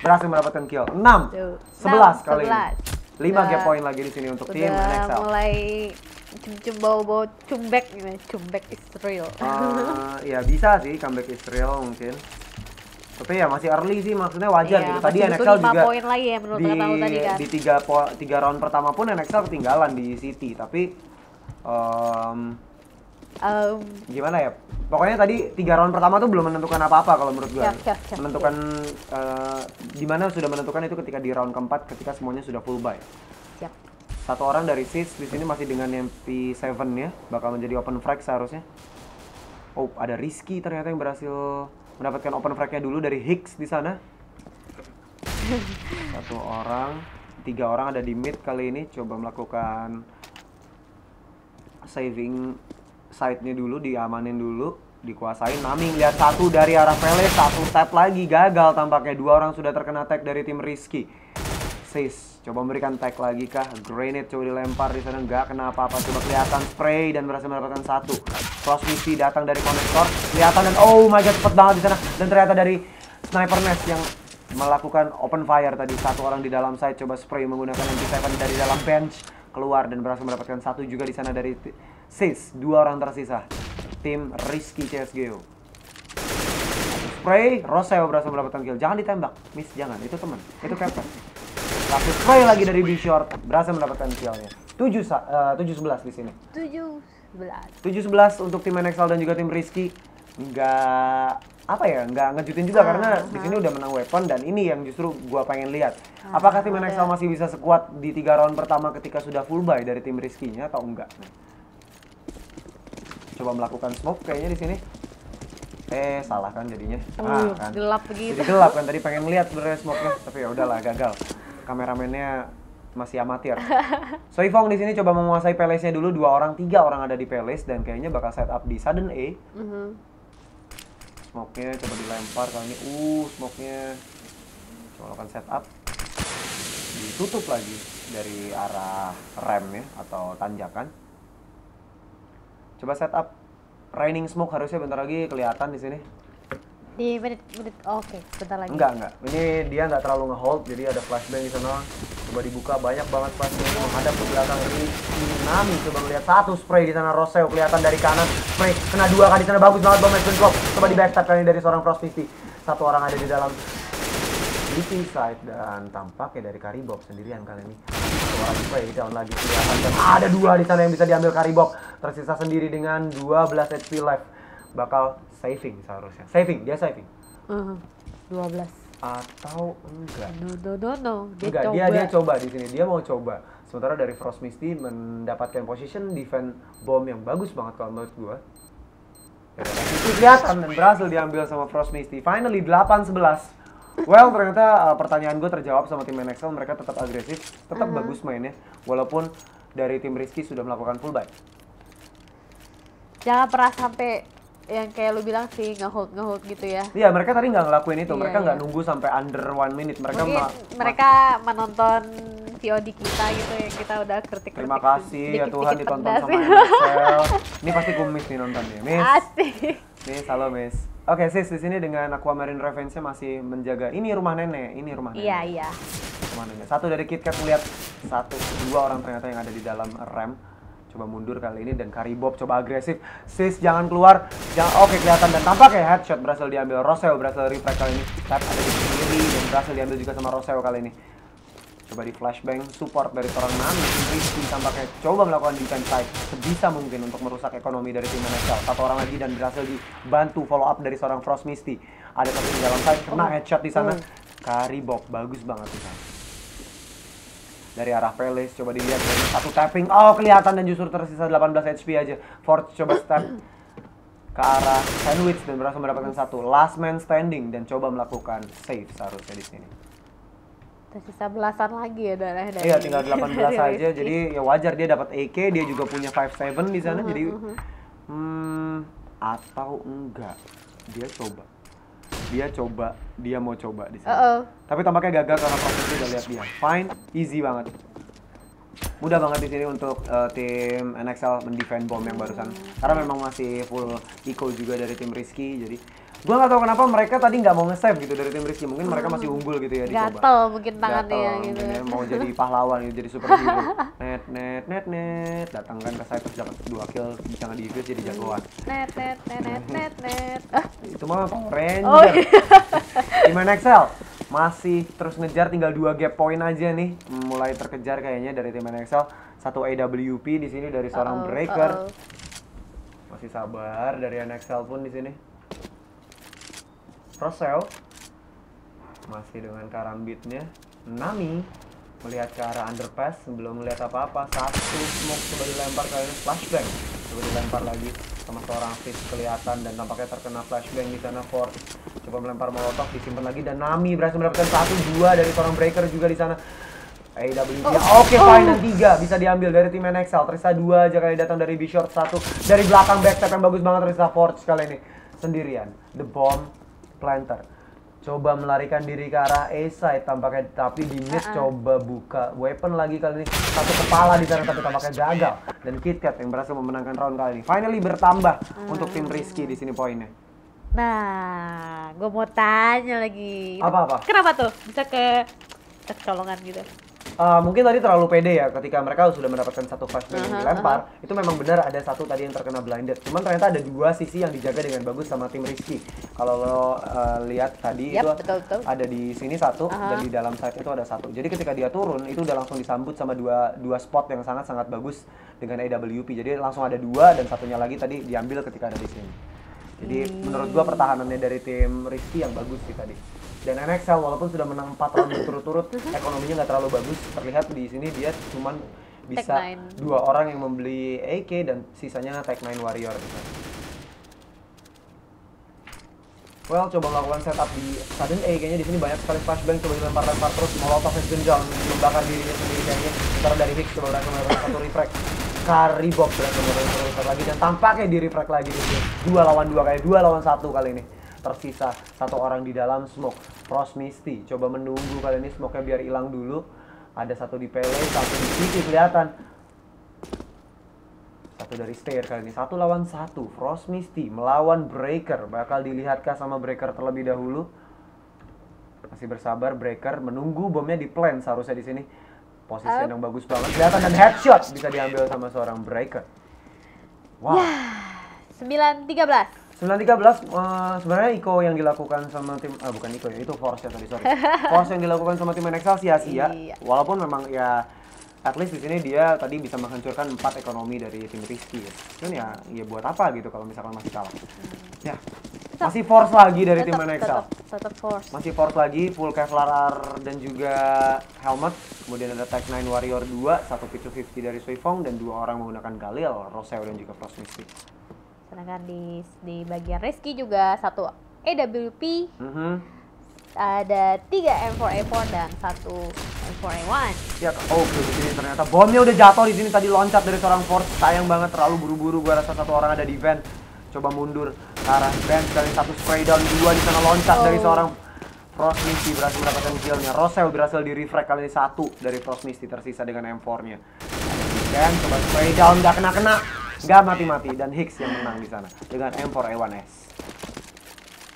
berhasil mendapatkan kill. 6
Tuh,
11
enam,
kali ini.
11.
5
Udah-
gap point lagi di sini untuk tim NXL.
mulai bau-bau cumbek gimana? Cumbek is real.
Eh, ya bisa sih comeback Israel mungkin. Tapi ya masih early sih maksudnya wajar
Iya,
gitu. Tadi NXL juga
poin lagi ya menurut
di,
tadi kan.
di tiga, po- tiga round pertama pun NXL ketinggalan di City. Tapi em,
Em,
gimana ya? Pokoknya tadi tiga round pertama tuh belum menentukan apa-apa kalau menurut gua.
Siap, siap, siap,
menentukan eh, di mana sudah menentukan itu ketika di round keempat ketika semuanya sudah full buy. Satu orang dari Sis di sini masih dengan MP7 ya, bakal menjadi open frag seharusnya. Oh, ada Rizky ternyata yang berhasil mendapatkan open frag-nya dulu dari Hicks di sana. Satu orang, tiga orang ada di mid kali ini coba melakukan saving side-nya dulu, diamanin dulu, dikuasain. Nami lihat satu dari arah Pele, satu tap lagi gagal tampaknya dua orang sudah terkena tag dari tim Rizky. Sis, coba memberikan tag lagi kah? Grenade coba dilempar di sana nggak kena apa-apa. Coba kelihatan spray dan berhasil mendapatkan satu. Cross misi datang dari konektor, kelihatan dan oh my god cepet banget di sana. Dan ternyata dari sniper nest yang melakukan open fire tadi. Satu orang di dalam side coba spray menggunakan MP7 dari dalam bench. Keluar dan berhasil mendapatkan satu juga di sana dari Sis. Dua orang tersisa. Tim Rizky CSGO spray Roseo berhasil mendapatkan kill. Jangan ditembak. Miss jangan. Itu teman. Itu captain Satu spray lagi dari B short. Berhasil mendapatkan killnya. 7 sa- eh, 7-11 di sini.
Tujuh belas.
7-11 untuk tim NXL dan juga tim Rizky. Nggak apa ya? Nggak ngejutin juga karena di sini udah menang weapon dan ini yang justru gua pengen lihat. Apakah tim NXL masih bisa sekuat di tiga round pertama ketika sudah full buy dari tim Rizky-nya atau enggak? Coba melakukan smoke kayaknya di sini. Eh salah kan jadinya.
Uh,
kan.
gelap begitu.
jadi gelap kan tadi pengen lihat sebenarnya smoke-nya tapi ya udahlah gagal kameramennya masih amatir. Soifong di sini coba menguasai Palace-nya dulu. Dua orang tiga orang ada di Palace dan kayaknya bakal set up di sudden A.
Mhm.
smoke-nya coba dilempar kali ini uh smoke-nya. Coba lakukan setup ditutup lagi dari arah rem ya atau tanjakan. Coba setup raining smoke harusnya bentar lagi kelihatan di sini
Di menit menit oke, bentar lagi.
enggak enggak. Ini dia nggak terlalu ngehold jadi ada flashbang di sana. Coba dibuka banyak banget flashbang. Menghadap ke belakang. Ini Nami coba ngeliat satu spray di sana Roseo kelihatan dari kanan. Spray kena dua kali di sana. Bagus banget bomb drop. Coba di backstab kali dari seorang Frost 50 satu orang ada di dalam. DP side dan tampaknya dari Karibob sendirian kali ini. Satu orang spray down lagi kelihatan. Dan ada dua di sana yang bisa diambil Karibob tersisa sendiri dengan 12 HP left bakal saving seharusnya. Saving dia saving.
Dua belas.
atau enggak?
No no no no. Dia
enggak
coba.
dia dia coba di sini. Dia mau coba. Sementara dari Frost Misty mendapatkan position defend bom yang bagus banget kalau menurut gua. Ya, itu kelihatan dan berhasil diambil sama Frost Misty. Finally 8-11 well ternyata uh, pertanyaan gue terjawab sama tim NXL mereka tetap agresif tetap bagus mainnya. Walaupun dari tim Rizky sudah melakukan full buy
Jangan pernah sampai yang kayak lu bilang sih ngehold ngehold gitu ya.
Iya, mereka tadi nggak ngelakuin itu.
Iya,
mereka nggak
iya.
nunggu sampai under one minute. Mereka
Mungkin
ma-
mereka menonton VOD kita gitu yang kita udah kritik
Terima kasih ya Tuhan ditonton sama. NXL. Ini pasti kumis nih nontonnya. Miss,
Asik.
Miss, halo Miss. Oke sis, di sini dengan Aquamarine Revenge masih menjaga. Ini rumah nenek, ini rumah nenek.
Iya iya.
Rumah nenek. Satu dari KitKat melihat satu, dua orang ternyata yang ada di dalam rem. Coba mundur kali ini dan Karibob coba agresif. Sis jangan keluar. Jangan oke kelihatan dan tampaknya headshot berhasil diambil. Roseo berhasil reflect kali ini. Tap ada di kiri dan berhasil diambil juga sama Roseo kali ini. Coba di flashbang support dari seorang Nami. Rizky tampaknya coba melakukan defense side sebisa mungkin untuk merusak ekonomi dari tim NXL. Satu orang lagi dan berhasil dibantu follow up dari seorang Frost Misty. Ada satu di dalam side kena headshot di sana. Karibob bagus banget di sana dari arah Palace coba dilihat dari satu tapping. Oh kelihatan dan justru tersisa 18 HP aja. Ford coba step ke arah sandwich dan berhasil mendapatkan satu. Last man standing dan coba melakukan save seharusnya di sini.
Tersisa belasan lagi ya darah dari
iya tinggal 18
dari
aja. Jadi ya wajar dia dapat AK dia juga punya 57 di sana. Jadi hmm atau enggak dia coba dia coba dia mau coba di sini
Uh-oh.
Tapi tampaknya gagal karena prosesnya udah lihat dia. Fine, easy banget. Mudah banget di sini untuk uh, tim NXL mendefend bom yang barusan. Karena memang masih full eco juga dari tim Rizky, jadi Gua nggak tahu kenapa mereka tadi nggak mau nge-save gitu dari tim Rizky. Mungkin mereka masih unggul gitu ya dicoba.
Gatel mungkin tangannya gitu.
ya, mau jadi pahlawan gitu, jadi superhero. net net net net, datang kan ke site terus dapat dua kill bisa nge defuse jadi jagoan.
Net net net net net net. Ah,
Itu mah Power Ranger.
Oh, iya.
Tim NXL masih terus ngejar tinggal dua gap point aja nih. Mulai terkejar kayaknya dari tim NXL. Satu AWP di sini dari seorang
uh-oh,
Breaker.
uh-oh.
Masih sabar dari NXL pun di sini. Rosel masih dengan karambitnya. Nami melihat ke arah underpass belum melihat apa-apa. Satu smoke coba dilempar kali ini flashbang. Coba dilempar lagi sama seorang fish kelihatan dan tampaknya terkena flashbang di sana Force. Coba melempar molotov disimpan lagi dan Nami berhasil mendapatkan satu dua dari seorang breaker juga di sana. AWP ya, oke fine dan tiga bisa diambil dari tim NXL Trista dua aja kali datang dari B-Short satu dari belakang backstep yang bagus banget Trista Forge kali ini sendirian the bomb planter. Coba melarikan diri ke arah A side tampaknya tapi di mid coba buka weapon lagi kali ini. Satu kepala di sana tapi tampaknya gagal. Dan KitKat yang berhasil memenangkan round kali ini. Finally bertambah untuk tim Rizky di sini poinnya.
Nah, gue mau tanya lagi.
Apa-apa?
Kenapa tuh? Bisa ke kecolongan gitu?
Uh, mungkin tadi terlalu pede ya ketika mereka sudah mendapatkan satu flashbang yang dilempar. itu memang benar ada satu tadi yang terkena blinded. Cuman ternyata ada dua sisi yang dijaga dengan bagus sama tim Rizky. Kalau lo uh, lihat tadi
Yap,
itu
betul, betul.
ada di sini satu
Aha.
dan di dalam side itu ada satu. Jadi ketika dia turun itu udah langsung disambut sama dua dua spot yang sangat sangat bagus dengan AWP jadi langsung ada dua dan satunya lagi tadi diambil ketika ada di sini. Jadi menurut gua pertahanannya dari tim Rizky yang bagus sih tadi dan NXL walaupun sudah menang 4 round berturut-turut ekonominya nggak terlalu bagus. Terlihat di sini dia cuman bisa
Nine.
dua orang yang membeli AK dan sisanya Tech 9 Warrior. Well, coba melakukan setup di sudden A kayaknya di sini banyak sekali flashbang coba dilempar-lempar terus. Molotov headgun down membakar dirinya sendiri kayaknya. Ntar dari Hicks coba berhasil melakukan satu refract Kari Bob berhasil melakukan satu refract lagi. Dan tampaknya di refract lagi di sini. Dua lawan dua kayak dua lawan satu kali ini tersisa satu orang di dalam smoke. Frost Misty coba menunggu kali ini smoke-nya biar hilang dulu. Ada satu di Pele satu di City kelihatan. Satu dari stair kali ini. Satu lawan satu. Frost Misty melawan Breaker. Bakal dilihatkah sama Breaker terlebih dahulu? Masih bersabar Breaker menunggu bomnya di plan seharusnya di sini. Posisi yang bagus banget. Kelihatan dan headshot bisa diambil sama seorang Breaker. Wow.
Sembilan tiga belas.
913 eh, sebenarnya Iko yang dilakukan sama tim ah bukan Iko ya itu Force ya tadi sorry. Force yang dilakukan sama tim NXL sia-sia.
Iya.
Walaupun memang ya at least di sini dia tadi bisa menghancurkan empat ekonomi dari tim Rizky ya. Cuman ya ya buat apa gitu kalau misalkan masih kalah. Ya. Masih Force lagi dari tim
Tetap,
NXL.
tetap, tetap force.
Masih Force lagi full Kevlar R dan juga helmet. Kemudian ada Tech 9 Warrior 2, satu P250 dari Suifong dan dua orang menggunakan Galil, Roseo dan juga Frost Mystic.
Sedangkan di di bagian Rizky juga satu AWP,
Mhm.
ada tiga M4A4 dan satu M4A1.
Ya, oke di sini ternyata bomnya udah jatuh di sini tadi loncat dari seorang Force. Sayang banget terlalu buru-buru gua rasa satu orang ada di vent. Coba mundur ke arah vent kali satu spray down dua di sana loncat dari
Oh.
seorang Frost Misty berhasil mendapatkan killnya. Rosel berhasil di refract kali ini satu dari Frost Misty tersisa dengan M4-nya. Dan coba spray down nggak kena-kena, nggak mati-mati dan Hicks yang menang di sana dengan M4A1S.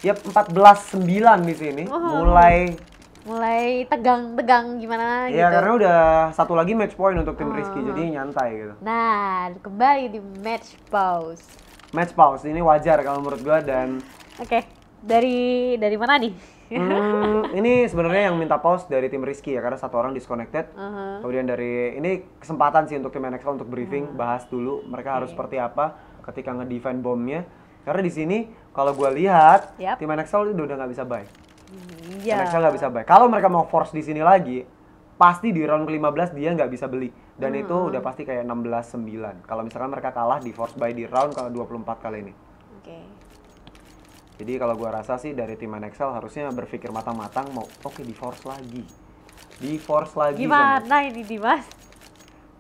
Yap, 14-9 di sini. Mulai
Mulai tegang-tegang gimana
Iya
gitu.
karena udah satu lagi match point untuk tim Rizky jadi nyantai gitu.
Nah, kembali di match pause.
Match pause ini wajar kalau menurut gua dan
Oke, dari dari mana nih?
Hmm, ini sebenarnya yang minta pause dari tim Rizky ya karena satu orang disconnected.
Uh-huh.
Kemudian dari ini kesempatan sih untuk tim NXL untuk briefing bahas dulu mereka harus seperti apa ketika ngedefend bomnya. Karena di sini kalau gua lihat
Yap.
tim NXL udah udah nggak bisa buy.
Iya.
NXL nggak bisa buy. Kalau mereka mau force di sini lagi, pasti di round ke-15 dia nggak bisa beli. Dan itu
Hmm.
udah pasti kayak 16-9. Kalau misalkan mereka kalah di force buy di round kalau 24 kali ini.
Oke.
Jadi kalau gua rasa sih dari tim NXL harusnya berpikir matang-matang mau oke di force lagi. Di force lagi.
Gimana ini Dimas?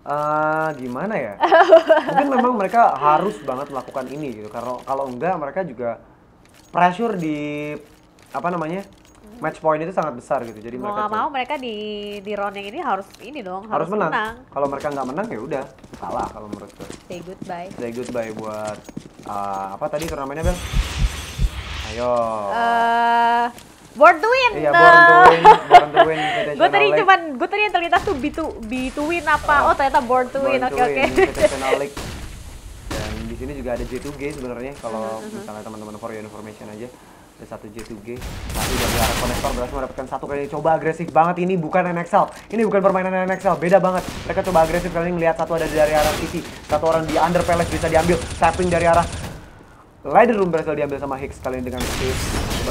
Eh, gimana ya? Mungkin memang mereka harus banget melakukan ini gitu. Karena kalau enggak mereka juga pressure di apa namanya? match point itu sangat besar gitu. Jadi
Mau
mereka
mau mereka di di round yang ini harus ini dong,
harus,
harus,
menang. Kalau mereka nggak menang ya udah kalah kalau menurut gue.
Say goodbye.
Say goodbye buat uh, apa tadi turnamennya Bel? Ayo.
Eh, Born to Win.
Iya, Born to Win, Born to Win
Gue tadi cuman, gue tadi yang terlintas tuh B to B to Win apa? Oh ternyata Born to Win. Oke oke.
League. Dan di sini juga ada J2G sebenarnya kalau
Mm-hmm.
misalnya teman-teman for your information aja ada satu J2G tapi dari arah konektor berhasil mendapatkan satu kali coba agresif banget ini bukan NXL ini bukan permainan NXL beda banget mereka coba agresif kali ini melihat satu ada dari arah City satu orang di under palace bisa diambil tapping dari arah Ladder Room berhasil diambil sama Hicks kali ini dengan save.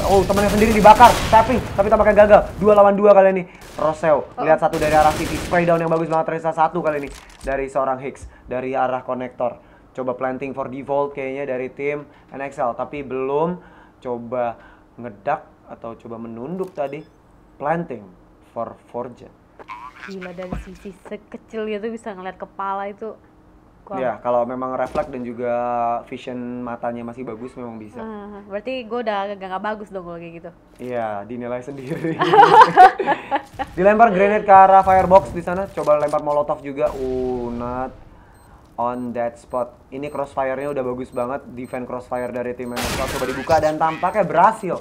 Oh, temannya sendiri dibakar, tapping, tapi tampaknya gagal. Dua lawan dua kali ini. Rosel lihat satu dari arah City, spray down yang bagus banget terisa satu kali ini dari seorang Hicks dari arah konektor. Coba planting for default kayaknya dari tim NXL, tapi belum coba ngedak atau coba menunduk tadi. Planting for Forget.
Gila dari sisi sekecil itu bisa ngeliat kepala itu. Gua-
Ya, kalau memang refleks dan juga vision matanya masih bagus memang bisa.
Ah, berarti gue udah gak, gak bagus dong kalau kayak gitu.
Iya, dinilai sendiri. Dilempar grenade ke arah firebox di sana. Coba lempar molotov juga. Uh, not on that spot. Ini crossfire-nya udah bagus banget. Defend crossfire dari tim NXL coba dibuka dan tampaknya berhasil.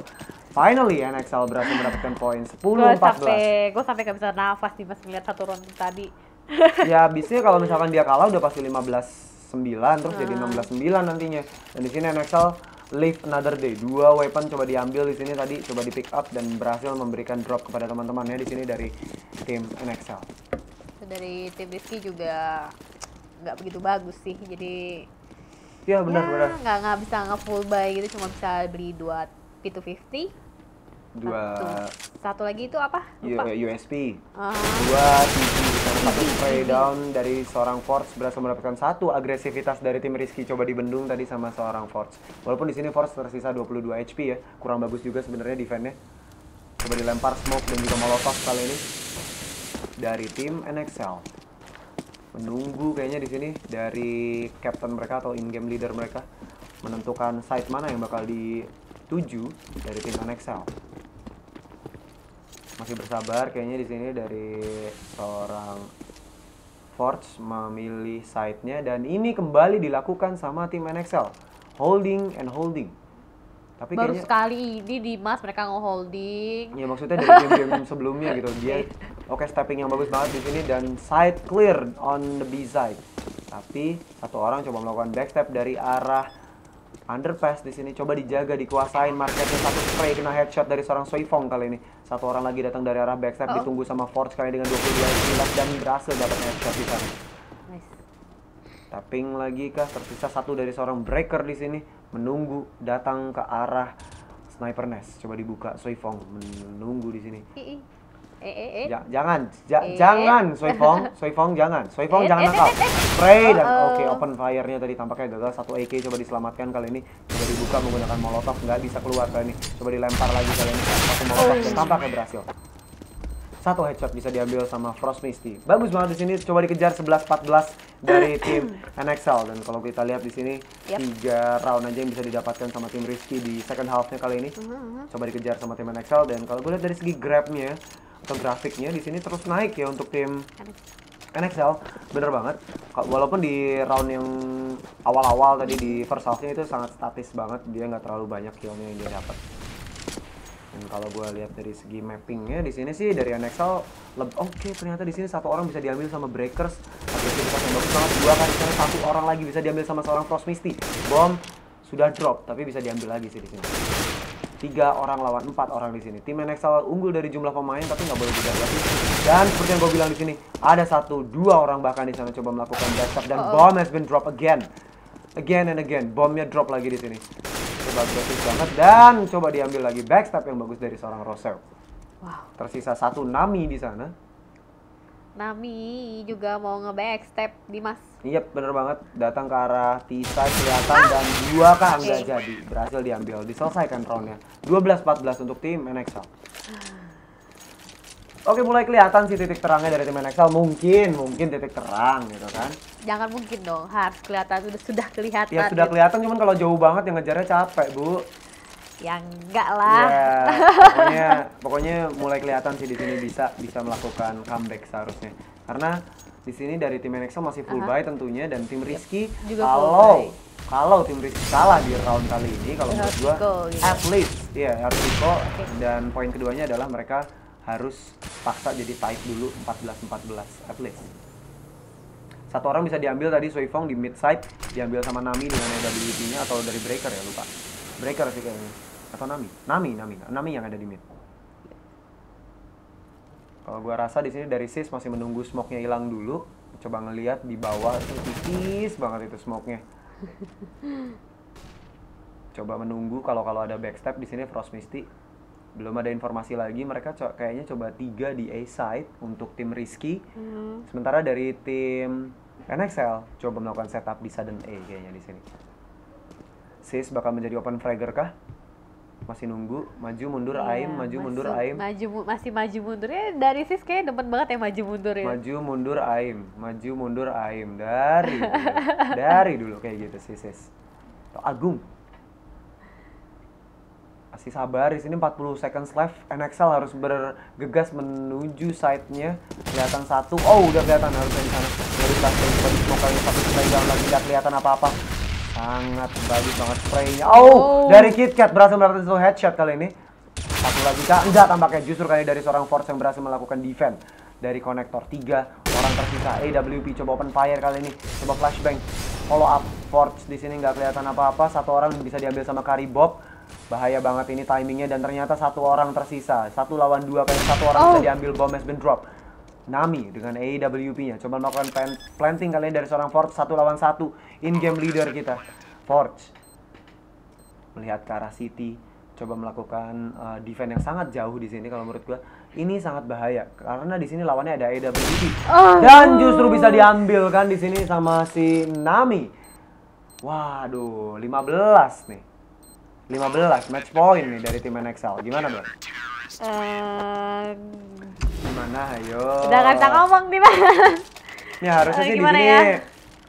Finally NXL berhasil mendapatkan poin 10-14.
Gue sampai gue sampai gak bisa nafas nih pas ngeliat satu round tadi.
Ya habisnya kalau misalkan dia kalah udah pasti 15-9 terus jadi 16-9 nantinya. Dan di sini NXL live another day. Dua weapon coba diambil di sini tadi, coba di pick up dan berhasil memberikan drop kepada teman-temannya di sini dari tim NXL.
Dari tim Rizky juga nggak begitu bagus sih. Jadi
Iya benar
ya,
benar.
nggak nggak bisa nge full buy gitu cuma bisa beli dua P250
Dua
satu, satu lagi itu apa
U-
lupa
USP.
Ah,
Dua dan satu spray down dari seorang Force berhasil mendapatkan satu agresivitas dari tim Rizky coba dibendung tadi sama seorang Force. Walaupun di sini Force tersisa 22 HP ya, kurang bagus juga sebenarnya defense-nya. Coba dilempar smoke dan juga molotov kali ini dari tim NXL. Menunggu kayaknya di sini dari captain mereka atau in-game leader mereka menentukan site mana yang bakal dituju dari tim NXL masih bersabar kayaknya di sini dari seorang Forge memilih site-nya dan ini kembali dilakukan sama tim NXL holding and holding. Tapi
baru
kayaknya
sekali ini di mas mereka nge-holding.
Ya maksudnya dari game-game sebelumnya gitu. Dia oke stepping yang bagus banget di sini dan side clear on the B side. Tapi satu orang coba melakukan backstep dari arah underpass di sini. Coba dijaga dikuasain. Marketnya satu spray kena headshot dari seorang Soifong kali ini. Satu orang lagi datang dari arah backstep
Oh.
ditunggu sama Forge kali dengan 22 kilas dan berhasil dapat headshot di sana.
Nice.
tapping lagi kah? Tersisa satu dari seorang breaker di sini. Menunggu datang ke arah sniper nest. Coba dibuka Soifong menunggu di sini.
Eh eh eh
Ja- jangan, ja-
Eh.
jangan, Soifong, Soifong jangan, Soifong
Eh,
jangan
eh,
nakal.
eh, eh, eh.
Spray dan
Oh,
oke
oh.
open fire-nya tadi tampaknya gagal satu AK coba diselamatkan kali ini coba dibuka menggunakan molotov nggak bisa keluar kali ini coba dilempar lagi kali ini satu molotov dan tampaknya berhasil. Satu headshot bisa diambil sama Frost Misty. Bagus banget di sini coba dikejar 11-14 dari tim NXL dan kalau kita lihat di sini
Yap.
tiga round aja yang bisa didapatkan sama tim Rizky di second half-nya kali ini
Mhm,
coba dikejar sama tim NXL dan kalau gue lihat dari segi grabnya atau grafiknya di sini terus naik ya untuk tim NXL bener banget. Walaupun di round yang awal-awal tadi di first half-nya itu sangat statis banget. Dia nggak terlalu banyak killnya yang dia dapat. Dan kalau gue lihat dari segi mappingnya di sini sih dari NXL oke ternyata di sini satu orang bisa diambil sama Breakers. Agresivitas yang bagus banget. Dua di sana satu orang lagi bisa diambil sama seorang Frost Misty. Bom sudah drop tapi bisa diambil lagi sih di sini tiga orang lawan empat orang di sini. Tim NXL unggul dari jumlah pemain tapi nggak boleh digagalin. Dan seperti yang gue bilang di sini, ada satu dua orang bahkan di sana coba melakukan backstep dan bomb has been drop again, again and again. Bomnya drop lagi di sini. Coba agresif banget dan coba diambil lagi backstep yang bagus dari seorang Rosel.
wow
Tersisa satu Nami di sana.
Nami juga mau nge-backstep Dimas
Iya bener banget datang ke arah Tisa kelihatan dan dua kah nggak
Oke.
jadi berhasil diambil diselesaikan roundnya 12-14 untuk tim NXL. Oke mulai kelihatan sih titik terangnya dari tim NXL mungkin mungkin titik terang gitu kan.
jangan mungkin dong harus kelihatan sudah sudah kelihatan
Ya sudah
gitu.
kelihatan cuman kalau jauh banget yang ngejarnya capek bu.
Ya enggak lah.
Ya pokoknya pokoknya mulai kelihatan sih di sini bisa bisa melakukan comeback seharusnya. Karena di sini dari tim NXL masih full
Aha.
buy tentunya dan tim Rizky
juga
kalau kalau tim Rizky kalah di round kali ini kalau
Ya,
menurut gua
gitu.
at least ya harus resiko dan poin keduanya adalah mereka harus paksa jadi tight dulu 14-14 at least. Satu orang bisa diambil tadi Suifong di mid side diambil sama Nami dengan AWP nya atau dari Breaker ya lupa. Breaker sih kayaknya atau Nami? Nami Nami. Nami yang ada di mid kalau gua rasa di sini dari sis masih menunggu smoke-nya hilang dulu. Coba ngelihat di bawah itu tipis banget itu smoke-nya coba menunggu kalau kalau ada backstep di sini Frost Misty. Belum ada informasi lagi mereka co- kayaknya coba tiga di A side untuk tim Rizky.
Hmm.
sementara dari tim NXL coba melakukan setup di sudden A kayaknya di sini. Sis bakal menjadi open fragger kah masih nunggu maju mundur
Iya,
aim maju mundur
masuk-
aim.
Maju masih maju mundur. Ya dari sis kayak demen banget ya maju mundur ya.
maju mundur aim. Maju mundur aim. Dari dulu. dari dulu kayak gitu sih sis. Tuh, Agung. Masih sabar di sini 40 seconds left. NXL harus bergegas menuju side-nya. Kelihatan satu. Oh udah kelihatan harusnya di sana. Dari kali satu down lagi nggak kelihatan apa-apa sangat bagus banget spraynya. Oh,
Oh.
dari KitKat berhasil mendapatkan satu headshot kali ini. Satu lagi kah? Enggak tampaknya justru kali dari seorang Force yang berhasil melakukan defense dari konektor tiga. Orang tersisa AWP coba open fire kali ini coba flashbang. Follow up Force di sini nggak kelihatan apa-apa. Satu orang bisa diambil sama Kari Bob. Bahaya banget ini timingnya dan ternyata satu orang tersisa. Satu lawan dua kali satu orang bisa
Oh.
diambil bom has been drop Nami dengan AWP-nya coba melakukan plan- planting kali ini dari seorang Forge satu lawan satu in game leader kita Forge melihat ke arah City coba melakukan uh, defense yang sangat jauh di sini kalau menurut gua ini sangat bahaya karena di sini lawannya ada AWP
Oh.
dan justru bisa diambil kan di sini sama si Nami waduh 15 nih 15 match point nih dari tim NXL gimana bro?
Eh,
Gimana ayo?
udah nggak bisa ngomong di mana.
Ya harusnya
Eh,
sih di sini
ya?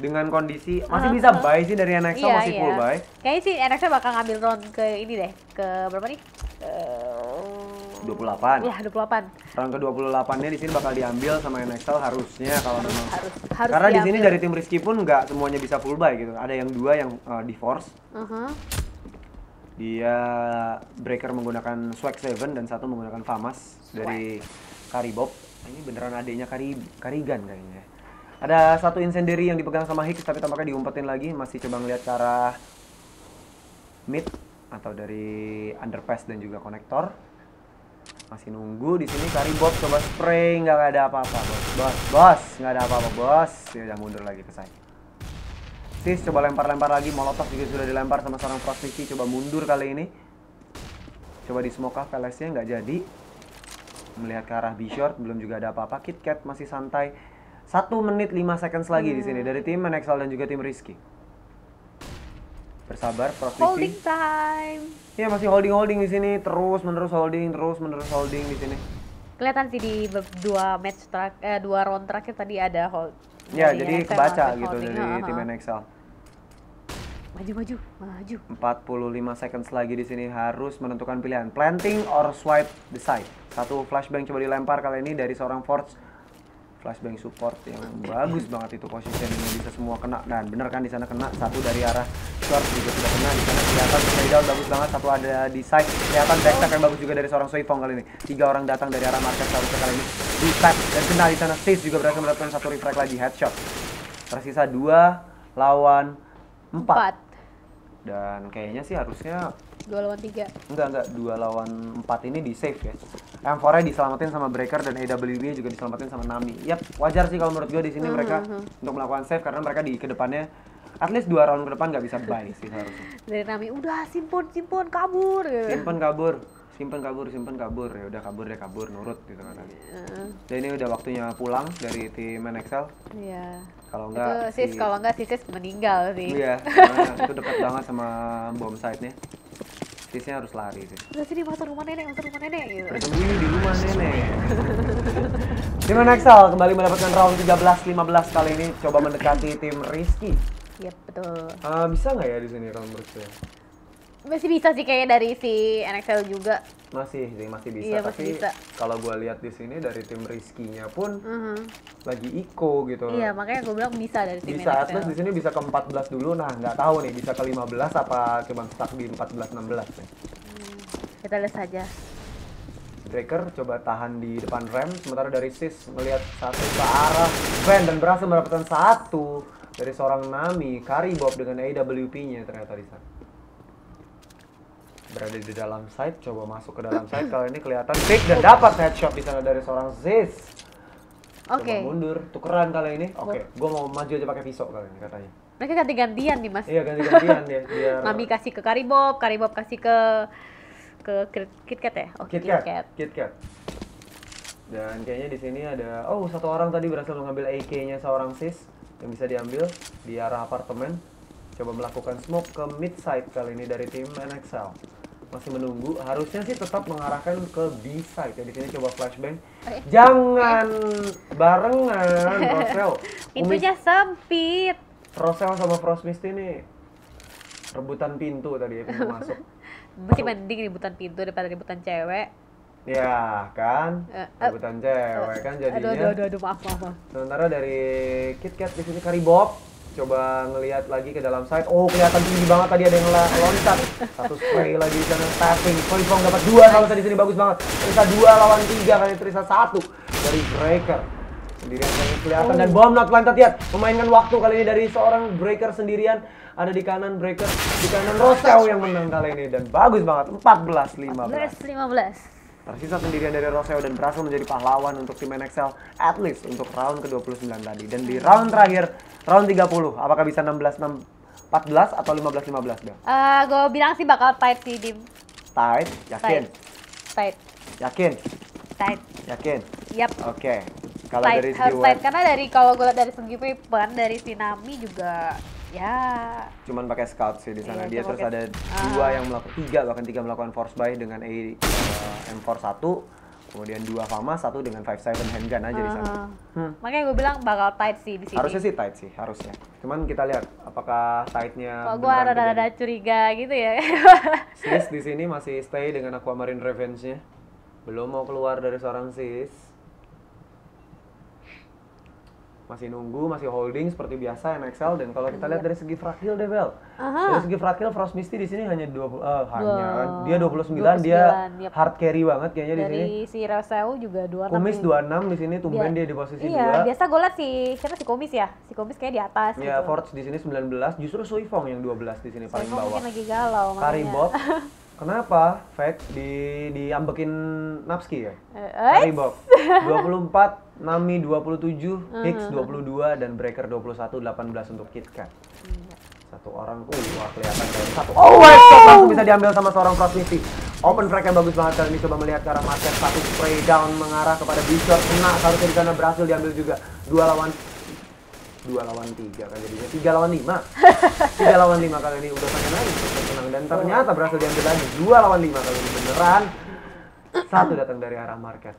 Dengan kondisi masih bisa buy sih dari NXL
Iya,
masih
iya.
full buy.
Kayaknya sih NXL bakal ngambil round ke ini deh, ke berapa nih? Ke
28.
Iya, 28.
Round ke-28 nya di sini bakal diambil sama NXL harusnya kalau memang
Harus harus
Karena di sini dari tim Rizky pun nggak semuanya bisa full buy gitu. Ada yang dua yang uh, di force,
Uh-huh.
dia breaker menggunakan Swag Seven dan satu menggunakan Famas dari Karibob. Ini beneran adanya Kari Karigan kayaknya. Ada satu incendiary yang dipegang sama Hicks tapi tampaknya diumpetin lagi, masih coba ngeliat ke arah mid atau dari underpass dan juga konektor. Masih nunggu di sini Karibob coba spray nggak ada apa-apa bos bos bos nggak ada apa-apa bos dia udah mundur lagi ke saya. Sis coba lempar-lempar lagi, Molotov juga sudah dilempar sama seorang Mickey, coba mundur kali ini. Coba di smoke nya nggak jadi. Melihat ke arah B-short, belum juga ada apa-apa. Kit Kat masih santai. 1 menit 5 seconds lagi di sini dari tim Nexal dan juga tim Rizky. Bersabar, Frost
Holding time.
Iya masih holding-holding di sini, terus menerus holding, terus menerus holding di sini.
Kelihatan sih di dua match terakhir, eh, dua round terakhir tadi ada hold.
Ya,
dari
jadi
NXL
kebaca gitu
holding.
dari
Uh-huh.
tim Nexal.
Maju maju maju.
45 seconds lagi di sini harus menentukan pilihan planting or swipe the side. Satu flashbang coba dilempar kali ini dari seorang Force. Flashbang support yang bagus banget itu positioningnya bisa semua kena. Dan bener kan di sana kena. Satu dari arah short juga sudah kena. Di sana kelihatan play bagus banget. Satu ada di side kelihatan backstep yang bagus juga dari seorang Soifong kali ini. Tiga orang datang dari arah market seharusnya kali ini. Di side dan kena. Di sana Sis juga berhasil mendapatkan satu reflect lagi. Headshot. Tersisa dua lawan empat.
Empat.
Dan kayaknya sih harusnya
Dua lawan tiga.
enggak enggak dua lawan empat ini di save ya. M4 nya diselamatin sama Breaker dan AWB juga diselamatin sama Nami. Yap, wajar sih kalau menurut gue di sini mereka untuk melakukan save karena mereka di ke depannya at least dua round ke depan nggak bisa buy sih harusnya.
Dari Nami udah simpon simpon kabur. gitu.
Simpen kabur, simpen kabur, simpen kabur ya udah kabur deh kabur nurut gitu kan tadi.
Heeh.
Dan ini udah waktunya pulang dari tim NXL.
Iya.
Kalau
Itu
enggak
sis
si-
kalau enggak sis meninggal sih.
Iya, karena itu dekat banget sama bom site-nya. Sisnya harus lari sih.
Udah sini masuk rumah nenek, masuk rumah nenek gitu.
Bersembunyi di rumah nenek. tim Nexal kembali mendapatkan round 13-15 kali ini coba mendekati tim Rizky.
Iya betul.
Eh, bisa nggak ya di sini kalau menurut saya?
Masih bisa sih kayaknya dari si NXL juga.
Masih sih, masih bisa.
Iya, masih
Tapi
bisa.
kalau gua lihat di sini dari tim Rizky-nya pun
Mhm.
lagi Iko gitu.
Iya, makanya gue bilang bisa dari tim
bisa
NXL.
least di sini bisa ke 14 dulu. Nah, nggak tahu nih bisa ke 15 apa cuma stuck di 14 16 nih.
Kita lihat saja.
Breaker coba tahan di depan rem sementara dari Sis melihat satu ke arah Van dan berhasil mendapatkan satu dari seorang Nami Kari Bob dengan AWP-nya ternyata di sana. Berada di dalam side, coba masuk ke dalam side kali ini kelihatan pick dan dapat headshot di sana dari seorang Sis.
Oke.
Coba mundur, tukeran kali ini. Oke, gua mau maju aja pakai pisau kali ini katanya.
Mereka ganti-gantian nih, Mas.
Iya ganti-gantian dia. Biar
Nami kasih ke Karibob, Karibob kasih ke ke Kit- KitKat ya? Oh,
KitKat. KitKat. Dan kayaknya di sini ada oh satu orang tadi berhasil mengambil AK-nya seorang sis yang bisa diambil di arah apartemen. Coba melakukan smoke ke mid side kali ini dari tim NXL. Masih menunggu, harusnya sih tetap mengarahkan ke B side ya. Di sini coba flashbang.
Eh.
Jangan barengan, Rosel. Umi-
Pintunya sempit.
Rosel sama Frost Misty ini rebutan pintu tadi ya pintu masuk.
Masih mending ributan pintu daripada ributan cewek.
Ya kan,
Eh, eh,
rebutan cewek kan jadinya.
Aduh, aduh, aduh, aduh, maaf, maaf, maaf.
Sementara dari KitKat di sini Karibob coba ngelihat lagi ke dalam side. Oh, kelihatan tinggi banget tadi ada yang loncat. Satu spray lagi di sana tapping. Soifong dapat dua kalau di sini bagus banget. Trisa dua lawan tiga kali Trisa satu dari Breaker. Sendirian kali kelihatan dan bom not planted yet. Memainkan waktu kali ini dari seorang Breaker sendirian. Ada di kanan Breaker, di kanan Rosel yang menang kali ini dan bagus banget 14 15.
15.
Tersisa sendirian dari Roseo dan berhasil menjadi pahlawan untuk tim NXL at least untuk round ke-29 tadi. Dan di round terakhir, round 30, apakah bisa 16 6 14 atau 15 15 Bel?
Eh, gue bilang sih bakal tight sih, Dim.
Tight, yakin?
Tight.
Yakin?
Tight.
Yakin?
Yap.
Oke. Kalau
tight.
dari segi
tight karena dari kalau gue lihat dari segi weapon dari Sinami juga ya
cuman pakai scout sih di sana.
Iya,
Dia terus
pakai-
ada
Ah.
dua yang melakukan tiga bahkan tiga melakukan force buy dengan A eh, M41, kemudian dua Fama, satu dengan 57 handgun aja di sana.
Uh,
Hmm.
makanya gue bilang bakal tight sih di sini.
Harusnya sih tight sih, harusnya. Cuman kita lihat apakah tightnya
Kok gue rada-rada curiga gitu ya.
Sis di sini masih stay dengan Aquamarine Revenge-nya. Belum mau keluar dari seorang sis. Masih nunggu, masih holding seperti biasa NXL dan kalau kita lihat dari segi fragil deh Bel.
Aha.
Dari segi fragil Frost Misty di sini hanya 20 eh, hanya
Dua-
dia 29, dia
29, yep.
hard carry banget kayaknya di sini.
dari si Roseu juga 26
Kumis
nih.
26 di sini tumben
Dia-
dia di posisi
Iya,
2.
biasa gue liat si siapa si Kumis ya? Si Kumis kayak di atas
Ya,
gitu.
Forge di sini 19, justru Suifong yang 12 di sini paling bawah.
mungkin lagi galau.
Karibob. Kenapa? Fact di diambekin Napski ya?
Eh, eh?
Karibob 24, Nami 27,
Hmm,
Hicks 22 dan Breaker 21 18 untuk KitKat.
Iya.
Satu orang, uh, wah kelihatan dari satu. Oh, headshot langsung bisa diambil sama seorang Frost Misty. Open frag-nya bagus banget kali ini coba melihat ke arah market satu spray down mengarah kepada Bishop kena seharusnya di sana berhasil diambil juga. Dua lawan dua lawan tiga kan jadinya. Tiga lawan lima. Tiga lawan lima kali ini udah pengen lagi tenang. Dan ternyata berhasil diambil lagi. Dua lawan lima kali ini beneran. Satu datang dari arah market.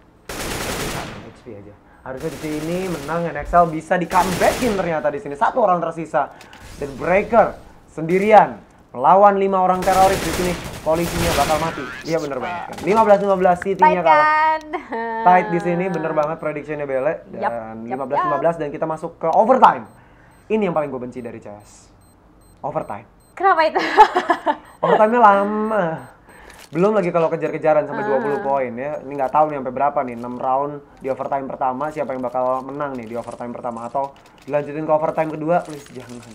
HP aja harusnya di sini menang NXL bisa di comebackin ternyata di sini satu orang tersisa dan Breaker sendirian melawan lima orang teroris di sini polisinya bakal mati iya bener banget 15-15 City-nya kalah tight di sini bener banget prediksinya Bele dan
yap,
15-15 dan kita masuk ke overtime. Ini yang paling gue benci dari CS. Overtime.
Kenapa itu?
Overtime-nya lama. Belum lagi kalau kejar-kejaran sampai
Ah.
20 poin ya. Ini nggak tahu nih sampai berapa nih 6 round di overtime pertama siapa yang bakal menang nih di overtime pertama atau dilanjutin ke overtime kedua please jangan.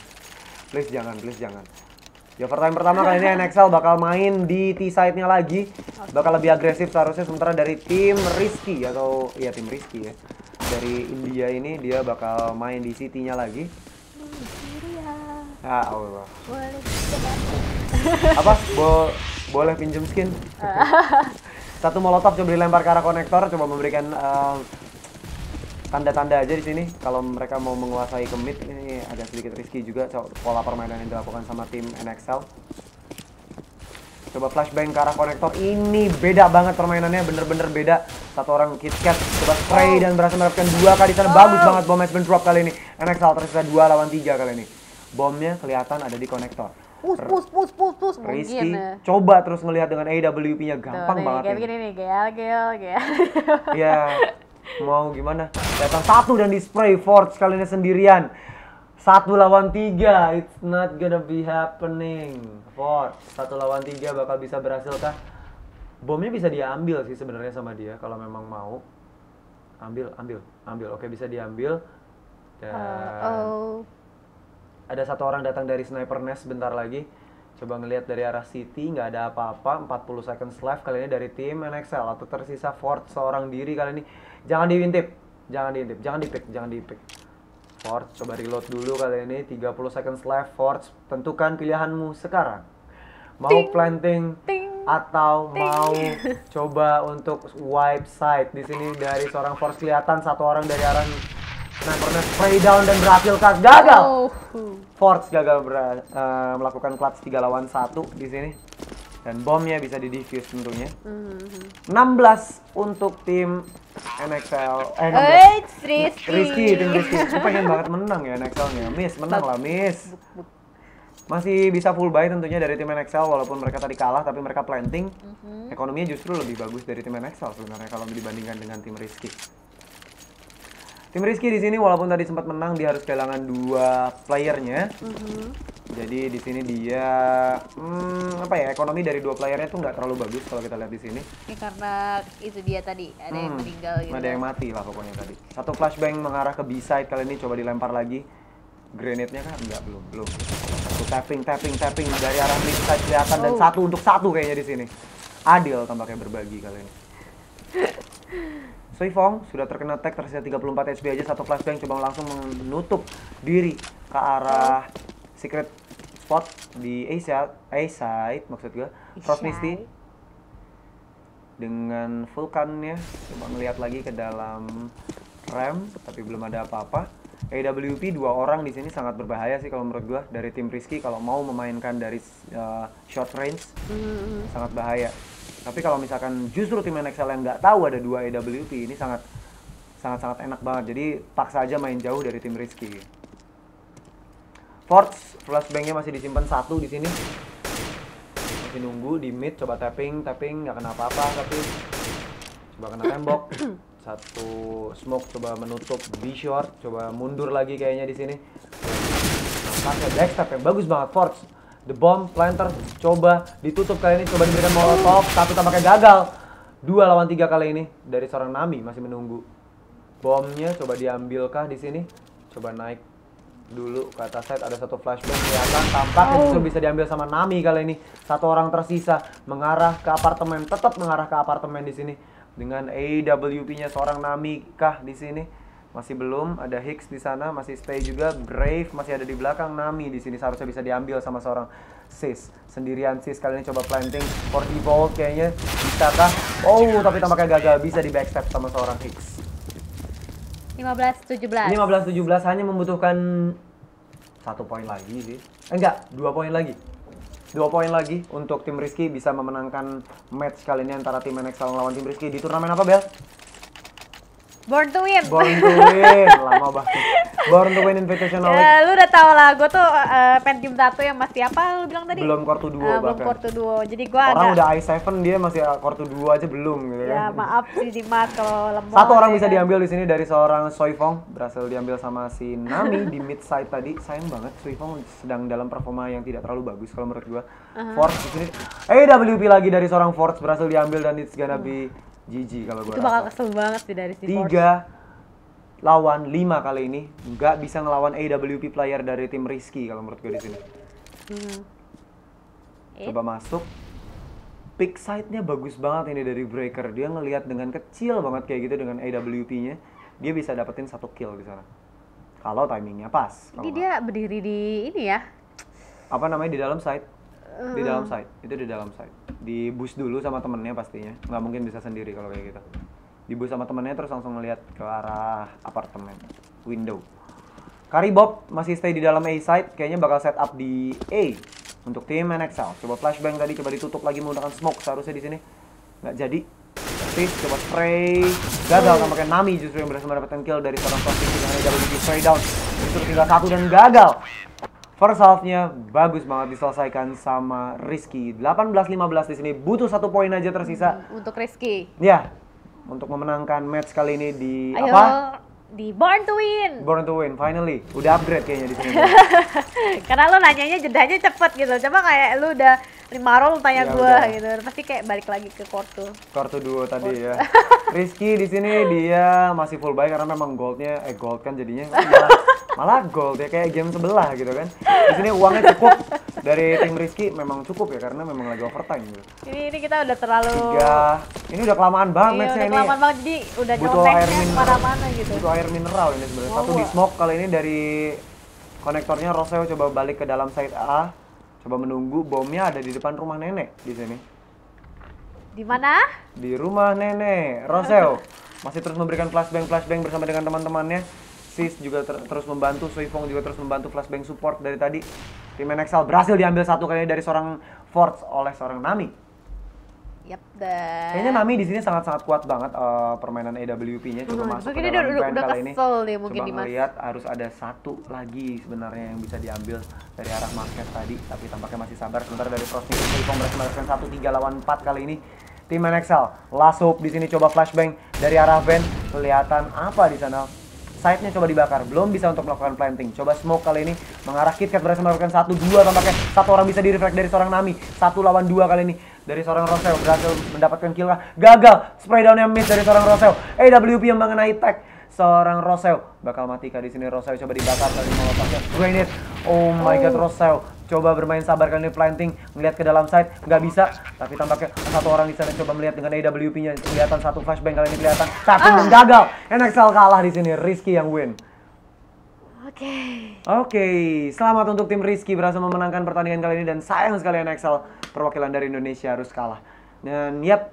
Please jangan, please jangan. Di overtime pertama kali ini NXL bakal main di T-side-nya lagi. Bakal lebih agresif seharusnya sementara dari tim Rizky atau ya tim Rizky ya. Dari India ini dia bakal main di City-nya lagi. Ya Allah.
Boleh
Apa? Bo boleh pinjem skin? Satu molotov coba dilempar ke arah konektor, coba memberikan em, tanda-tanda aja di sini kalau mereka mau menguasai kemit ini agak sedikit risky juga pola permainan yang dilakukan sama tim NXL. Coba flashbang ke arah konektor. Ini beda banget permainannya, bener-bener beda. Satu orang KitKat coba spray dan berhasil mendapatkan dua kali sana. Bagus banget bom management drop kali ini. NXL tersisa dua lawan tiga kali ini. Bomnya kelihatan ada di konektor.
Push push push push push
Rizky
mungkin ya.
coba terus ngelihat dengan AWP-nya
Tuh,
gampang
nih,
banget
kayak
ini.
begini nih gel gel gel
Ya, mau gimana? Datang satu dan di spray Ford sekali ini sendirian. Satu lawan tiga, it's not gonna be happening. Ford, satu lawan tiga bakal bisa berhasil kah? Bomnya bisa diambil sih sebenarnya sama dia kalau memang mau. Ambil, ambil, ambil. Oke bisa diambil. Dan
oh
ada satu orang datang dari sniper nest bentar lagi. Coba ngelihat dari arah city nggak ada apa-apa. 40 seconds left kali ini dari tim NXL atau tersisa Ford seorang diri kali ini. Jangan diintip, jangan diintip, jangan dipick, jangan dipick. Ford coba reload dulu kali ini. 30 seconds left. Ford tentukan pilihanmu sekarang. Mau
Ting.
planting
ting
atau mau coba untuk wipe side di sini dari seorang Force kelihatan satu orang dari arah sniper nest spray down dan berhasil kah? gagal.
oh
Force gagal ber- eh, melakukan clutch 3 lawan 1 di sini. Dan bomnya bisa di defuse tentunya.
Mhm.
16 untuk tim NXL. Eh, 16.
Eh, Rizky.
Rizky, tim Rizky. Gue pengen banget menang ya NXL-nya. Miss, menang lah, Miss. Masih bisa full buy tentunya dari tim NXL walaupun mereka tadi kalah tapi mereka planting. Ekonominya justru lebih bagus dari tim NXL sebenarnya kalau dibandingkan dengan tim Rizky. Tim Rizky di sini walaupun tadi sempat menang dia harus kehilangan dua playernya. Jadi di sini dia hmm, apa ya ekonomi dari dua playernya tuh nggak terlalu bagus kalau kita lihat di sini.
Ini karena itu dia tadi ada yang
Hmm,
meninggal gitu.
Ada yang mati lah pokoknya tadi. Satu flashbang mengarah ke B-side kali ini coba dilempar lagi. Grenade-nya kan enggak belum belum. Satu tapping tapping tapping dari arah mid side kelihatan dan
Oh.
satu untuk satu kayaknya di sini. Adil tampaknya berbagi kali ini. Soifong sudah terkena tag tersisa 34 HP aja satu flashbang coba langsung menutup diri ke arah secret spot di A side, A side maksud gue Frost Misty. Dengan vulkannya coba ngelihat lagi ke dalam rem tapi belum ada apa-apa. AWP dua orang di sini sangat berbahaya sih kalau menurut gua dari tim Rizky kalau mau memainkan dari uh, short range
Mhm.
sangat bahaya tapi kalau misalkan justru tim NXL yang nggak tahu ada dua AWP ini sangat sangat sangat enak banget. Jadi paksa aja main jauh dari tim Rizky. Force flashbangnya masih disimpan satu di sini. Masih nunggu di mid coba tapping tapping nggak kena apa-apa tapi coba kena tembok. Satu smoke coba menutup B short coba mundur lagi kayaknya di sini. Pakai backstep yang bagus banget Force the bomb planter coba ditutup kali ini coba diberikan molotov tapi tampaknya gagal. Dua lawan tiga kali ini dari seorang Nami masih menunggu. Bomnya coba diambilkah di sini? Coba naik dulu ke atas side ada satu flashbang kelihatan tampaknya
Oh.
justru bisa diambil sama Nami kali ini. Satu orang tersisa mengarah ke apartemen tetap mengarah ke apartemen di sini. Dengan AWP-nya seorang Nami kah di sini masih belum ada Hicks di sana masih stay juga Brave masih ada di belakang Nami di sini seharusnya bisa diambil sama seorang Sis sendirian Sis kali ini coba planting for default kayaknya bisa kah oh tapi tampaknya gagal bisa di backstep sama seorang Hicks
15 17.
15-17 hanya membutuhkan satu poin lagi sih. Eh, enggak, dua poin lagi. Dua poin lagi untuk tim Rizky bisa memenangkan match kali ini antara tim NXL lawan tim Rizky di turnamen apa Bel?
Born to win.
Born to win, lama banget. Born to win Invitational.
Ya, lu udah tau lah, gue tuh uh, Pentium 1 yang masih apa lu bilang tadi?
Belum duo
Ah, belum
bahkan.
Kortu duo. Jadi gua
Orang
agak
udah i7 dia masih Kortu 2 aja belum gitu
ya
kan.
maaf sih Dimas kalau lemot.
Satu orang
ya
bisa diambil di sini dari seorang Soifong, berhasil diambil sama si Nami di mid side tadi. Sayang banget Soifong sedang dalam performa yang tidak terlalu bagus kalau menurut gua. Force di sini AWP lagi dari seorang Force berhasil diambil dan it's gonna be GG kalau gua
Itu bakal
rasa.
kesel banget sih dari si.
Tiga lawan lima kali ini nggak bisa ngelawan AWP player dari tim Rizky kalau menurut gue di sini.
Hmm. Eh,
Coba masuk. Pick side-nya bagus banget ini dari Breaker. Dia ngelihat dengan kecil banget kayak gitu dengan AWP-nya. Dia bisa dapetin satu kill di sana. Kalau timingnya pas.
Ini dia berdiri di ini ya.
apa namanya di dalam side? Di dalam side. Itu di dalam side. Di boost dulu sama temennya pastinya. Nggak mungkin bisa sendiri kalau kayak gitu. Di boost sama temennya terus langsung ngelihat ke arah apartemen. Window. Karibob masih stay di dalam A side, kayaknya bakal set up di A untuk tim NXL. Coba flashbang tadi, coba ditutup lagi menggunakan smoke seharusnya di sini. Nggak jadi. Sis, coba spray. Gagal tampaknya Nami justru yang berhasil mendapatkan kill dari seorang Frosty dengan AWP spray down. Justru tinggal satu dan gagal. First half-nya bagus banget diselesaikan sama Rizky. 18-15 di sini butuh satu poin aja tersisa.
Untuk Rizky.
Ya, untuk memenangkan match kali ini di
Ayo
apa?
di Born to Win.
Born to Win, finally. Udah upgrade kayaknya di sini.
Karena lu nanyanya jedanya cepet gitu. Coba kayak lu udah lima roll tanya
Ya
gua
udah.
gitu. Pasti kayak balik lagi ke Kortu.
Kartu duo tadi ya. Rizky di sini dia masih full buy karena memang goldnya eh gold kan jadinya malah, gold ya kayak game sebelah gitu kan. Di sini uangnya cukup dari tim Rizky memang cukup ya karena memang lagi overtime gitu.
Ini ini kita udah terlalu
Tiga, ini udah kelamaan banget
Iya,
matchnya
udah
ini.
kelamaan banget jadi udah
Butuh air
nyelonteknya
mineral.
ke mana-mana gitu.
Butuh air mineral ini sebenarnya. Satu di smoke kali ini dari konektornya Roseo coba balik ke dalam side A. Coba menunggu bomnya ada di depan rumah nenek di sini.
Di mana?
Di rumah nenek Roseo masih terus memberikan flashbang flashbang bersama dengan teman-temannya. Sis juga ter- terus membantu, Suifong juga terus membantu flashbang support dari tadi. Tim NXL berhasil diambil satu kali dari seorang Force oleh seorang Nami.
Yap, dan
Kayaknya Nami di sini sangat-sangat kuat banget eh, permainan AWP-nya coba
Hmm,
masuk ke
mungkin
dalam
udah- udah
kali ini.
deh mungkin
coba melihat harus ada satu lagi sebenarnya yang bisa diambil dari arah market tadi, tapi tampaknya masih sabar. Sementara dari Frosty Sulfong berhasil melakukan satu tiga lawan 4 kali ini. Tim NXL, last hope di sini coba flashbang dari arah van. Kelihatan apa di sana? Side-nya coba dibakar, belum bisa untuk melakukan planting. Coba smoke kali ini mengarah KitKat berhasil melakukan satu dua tampaknya satu orang bisa di reflect dari seorang Nami. Satu lawan dua kali ini dari seorang Rosel berhasil mendapatkan kill kah? Gagal. Spray down yang miss dari seorang Rosel. AWP yang mengenai tag seorang Rosel bakal mati kah di sini Rosel coba dibakar dari melototnya grenade. Oh my god Rosel coba bermain sabar kali ini planting. Melihat ke dalam side nggak bisa. Tapi tampaknya satu orang di sana coba melihat dengan AWP-nya kelihatan satu flashbang kali ini kelihatan. Tapi gagal. NXL kalah di sini Rizky yang win.
Oke.
Oke, selamat untuk tim Rizky berhasil memenangkan pertandingan kali ini dan sayang sekali NXL perwakilan dari Indonesia harus kalah. Dan yap,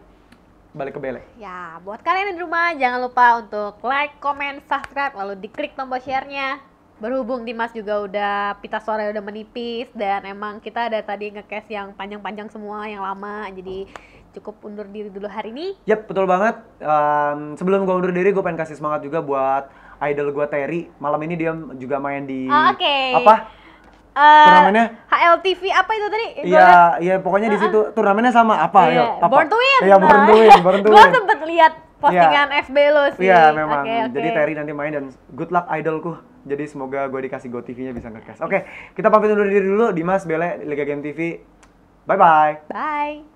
balik ke Bele.
Ya, buat kalian yang di rumah jangan lupa untuk like, comment, subscribe, lalu diklik tombol share-nya. Berhubung Dimas juga udah pita suara udah menipis dan emang kita ada tadi nge-cast yang panjang-panjang semua yang lama jadi cukup undur diri dulu hari ini.
Yap, betul banget. Em, sebelum gua undur diri, gue pengen kasih semangat juga buat idol gua Terry. Malam ini dia juga main di
Oh, oke.
apa?
Eh,
Turnamennya?
HLTV apa itu tadi? Gua
Iya, iya pokoknya di situ turnamennya sama apa?
Iya,
apa?
Born to Win.
Iya, Born to Win, Born to
Gua
Win.
sempet lihat postingan FB lo sih.
Iya memang. Jadi Terry nanti main dan good luck idolku. Jadi semoga gue dikasih Go TV-nya bisa ngecast. Oke, kita pamit undur diri dulu. Dimas, Bele, Liga Game TV. Bye bye.
Bye.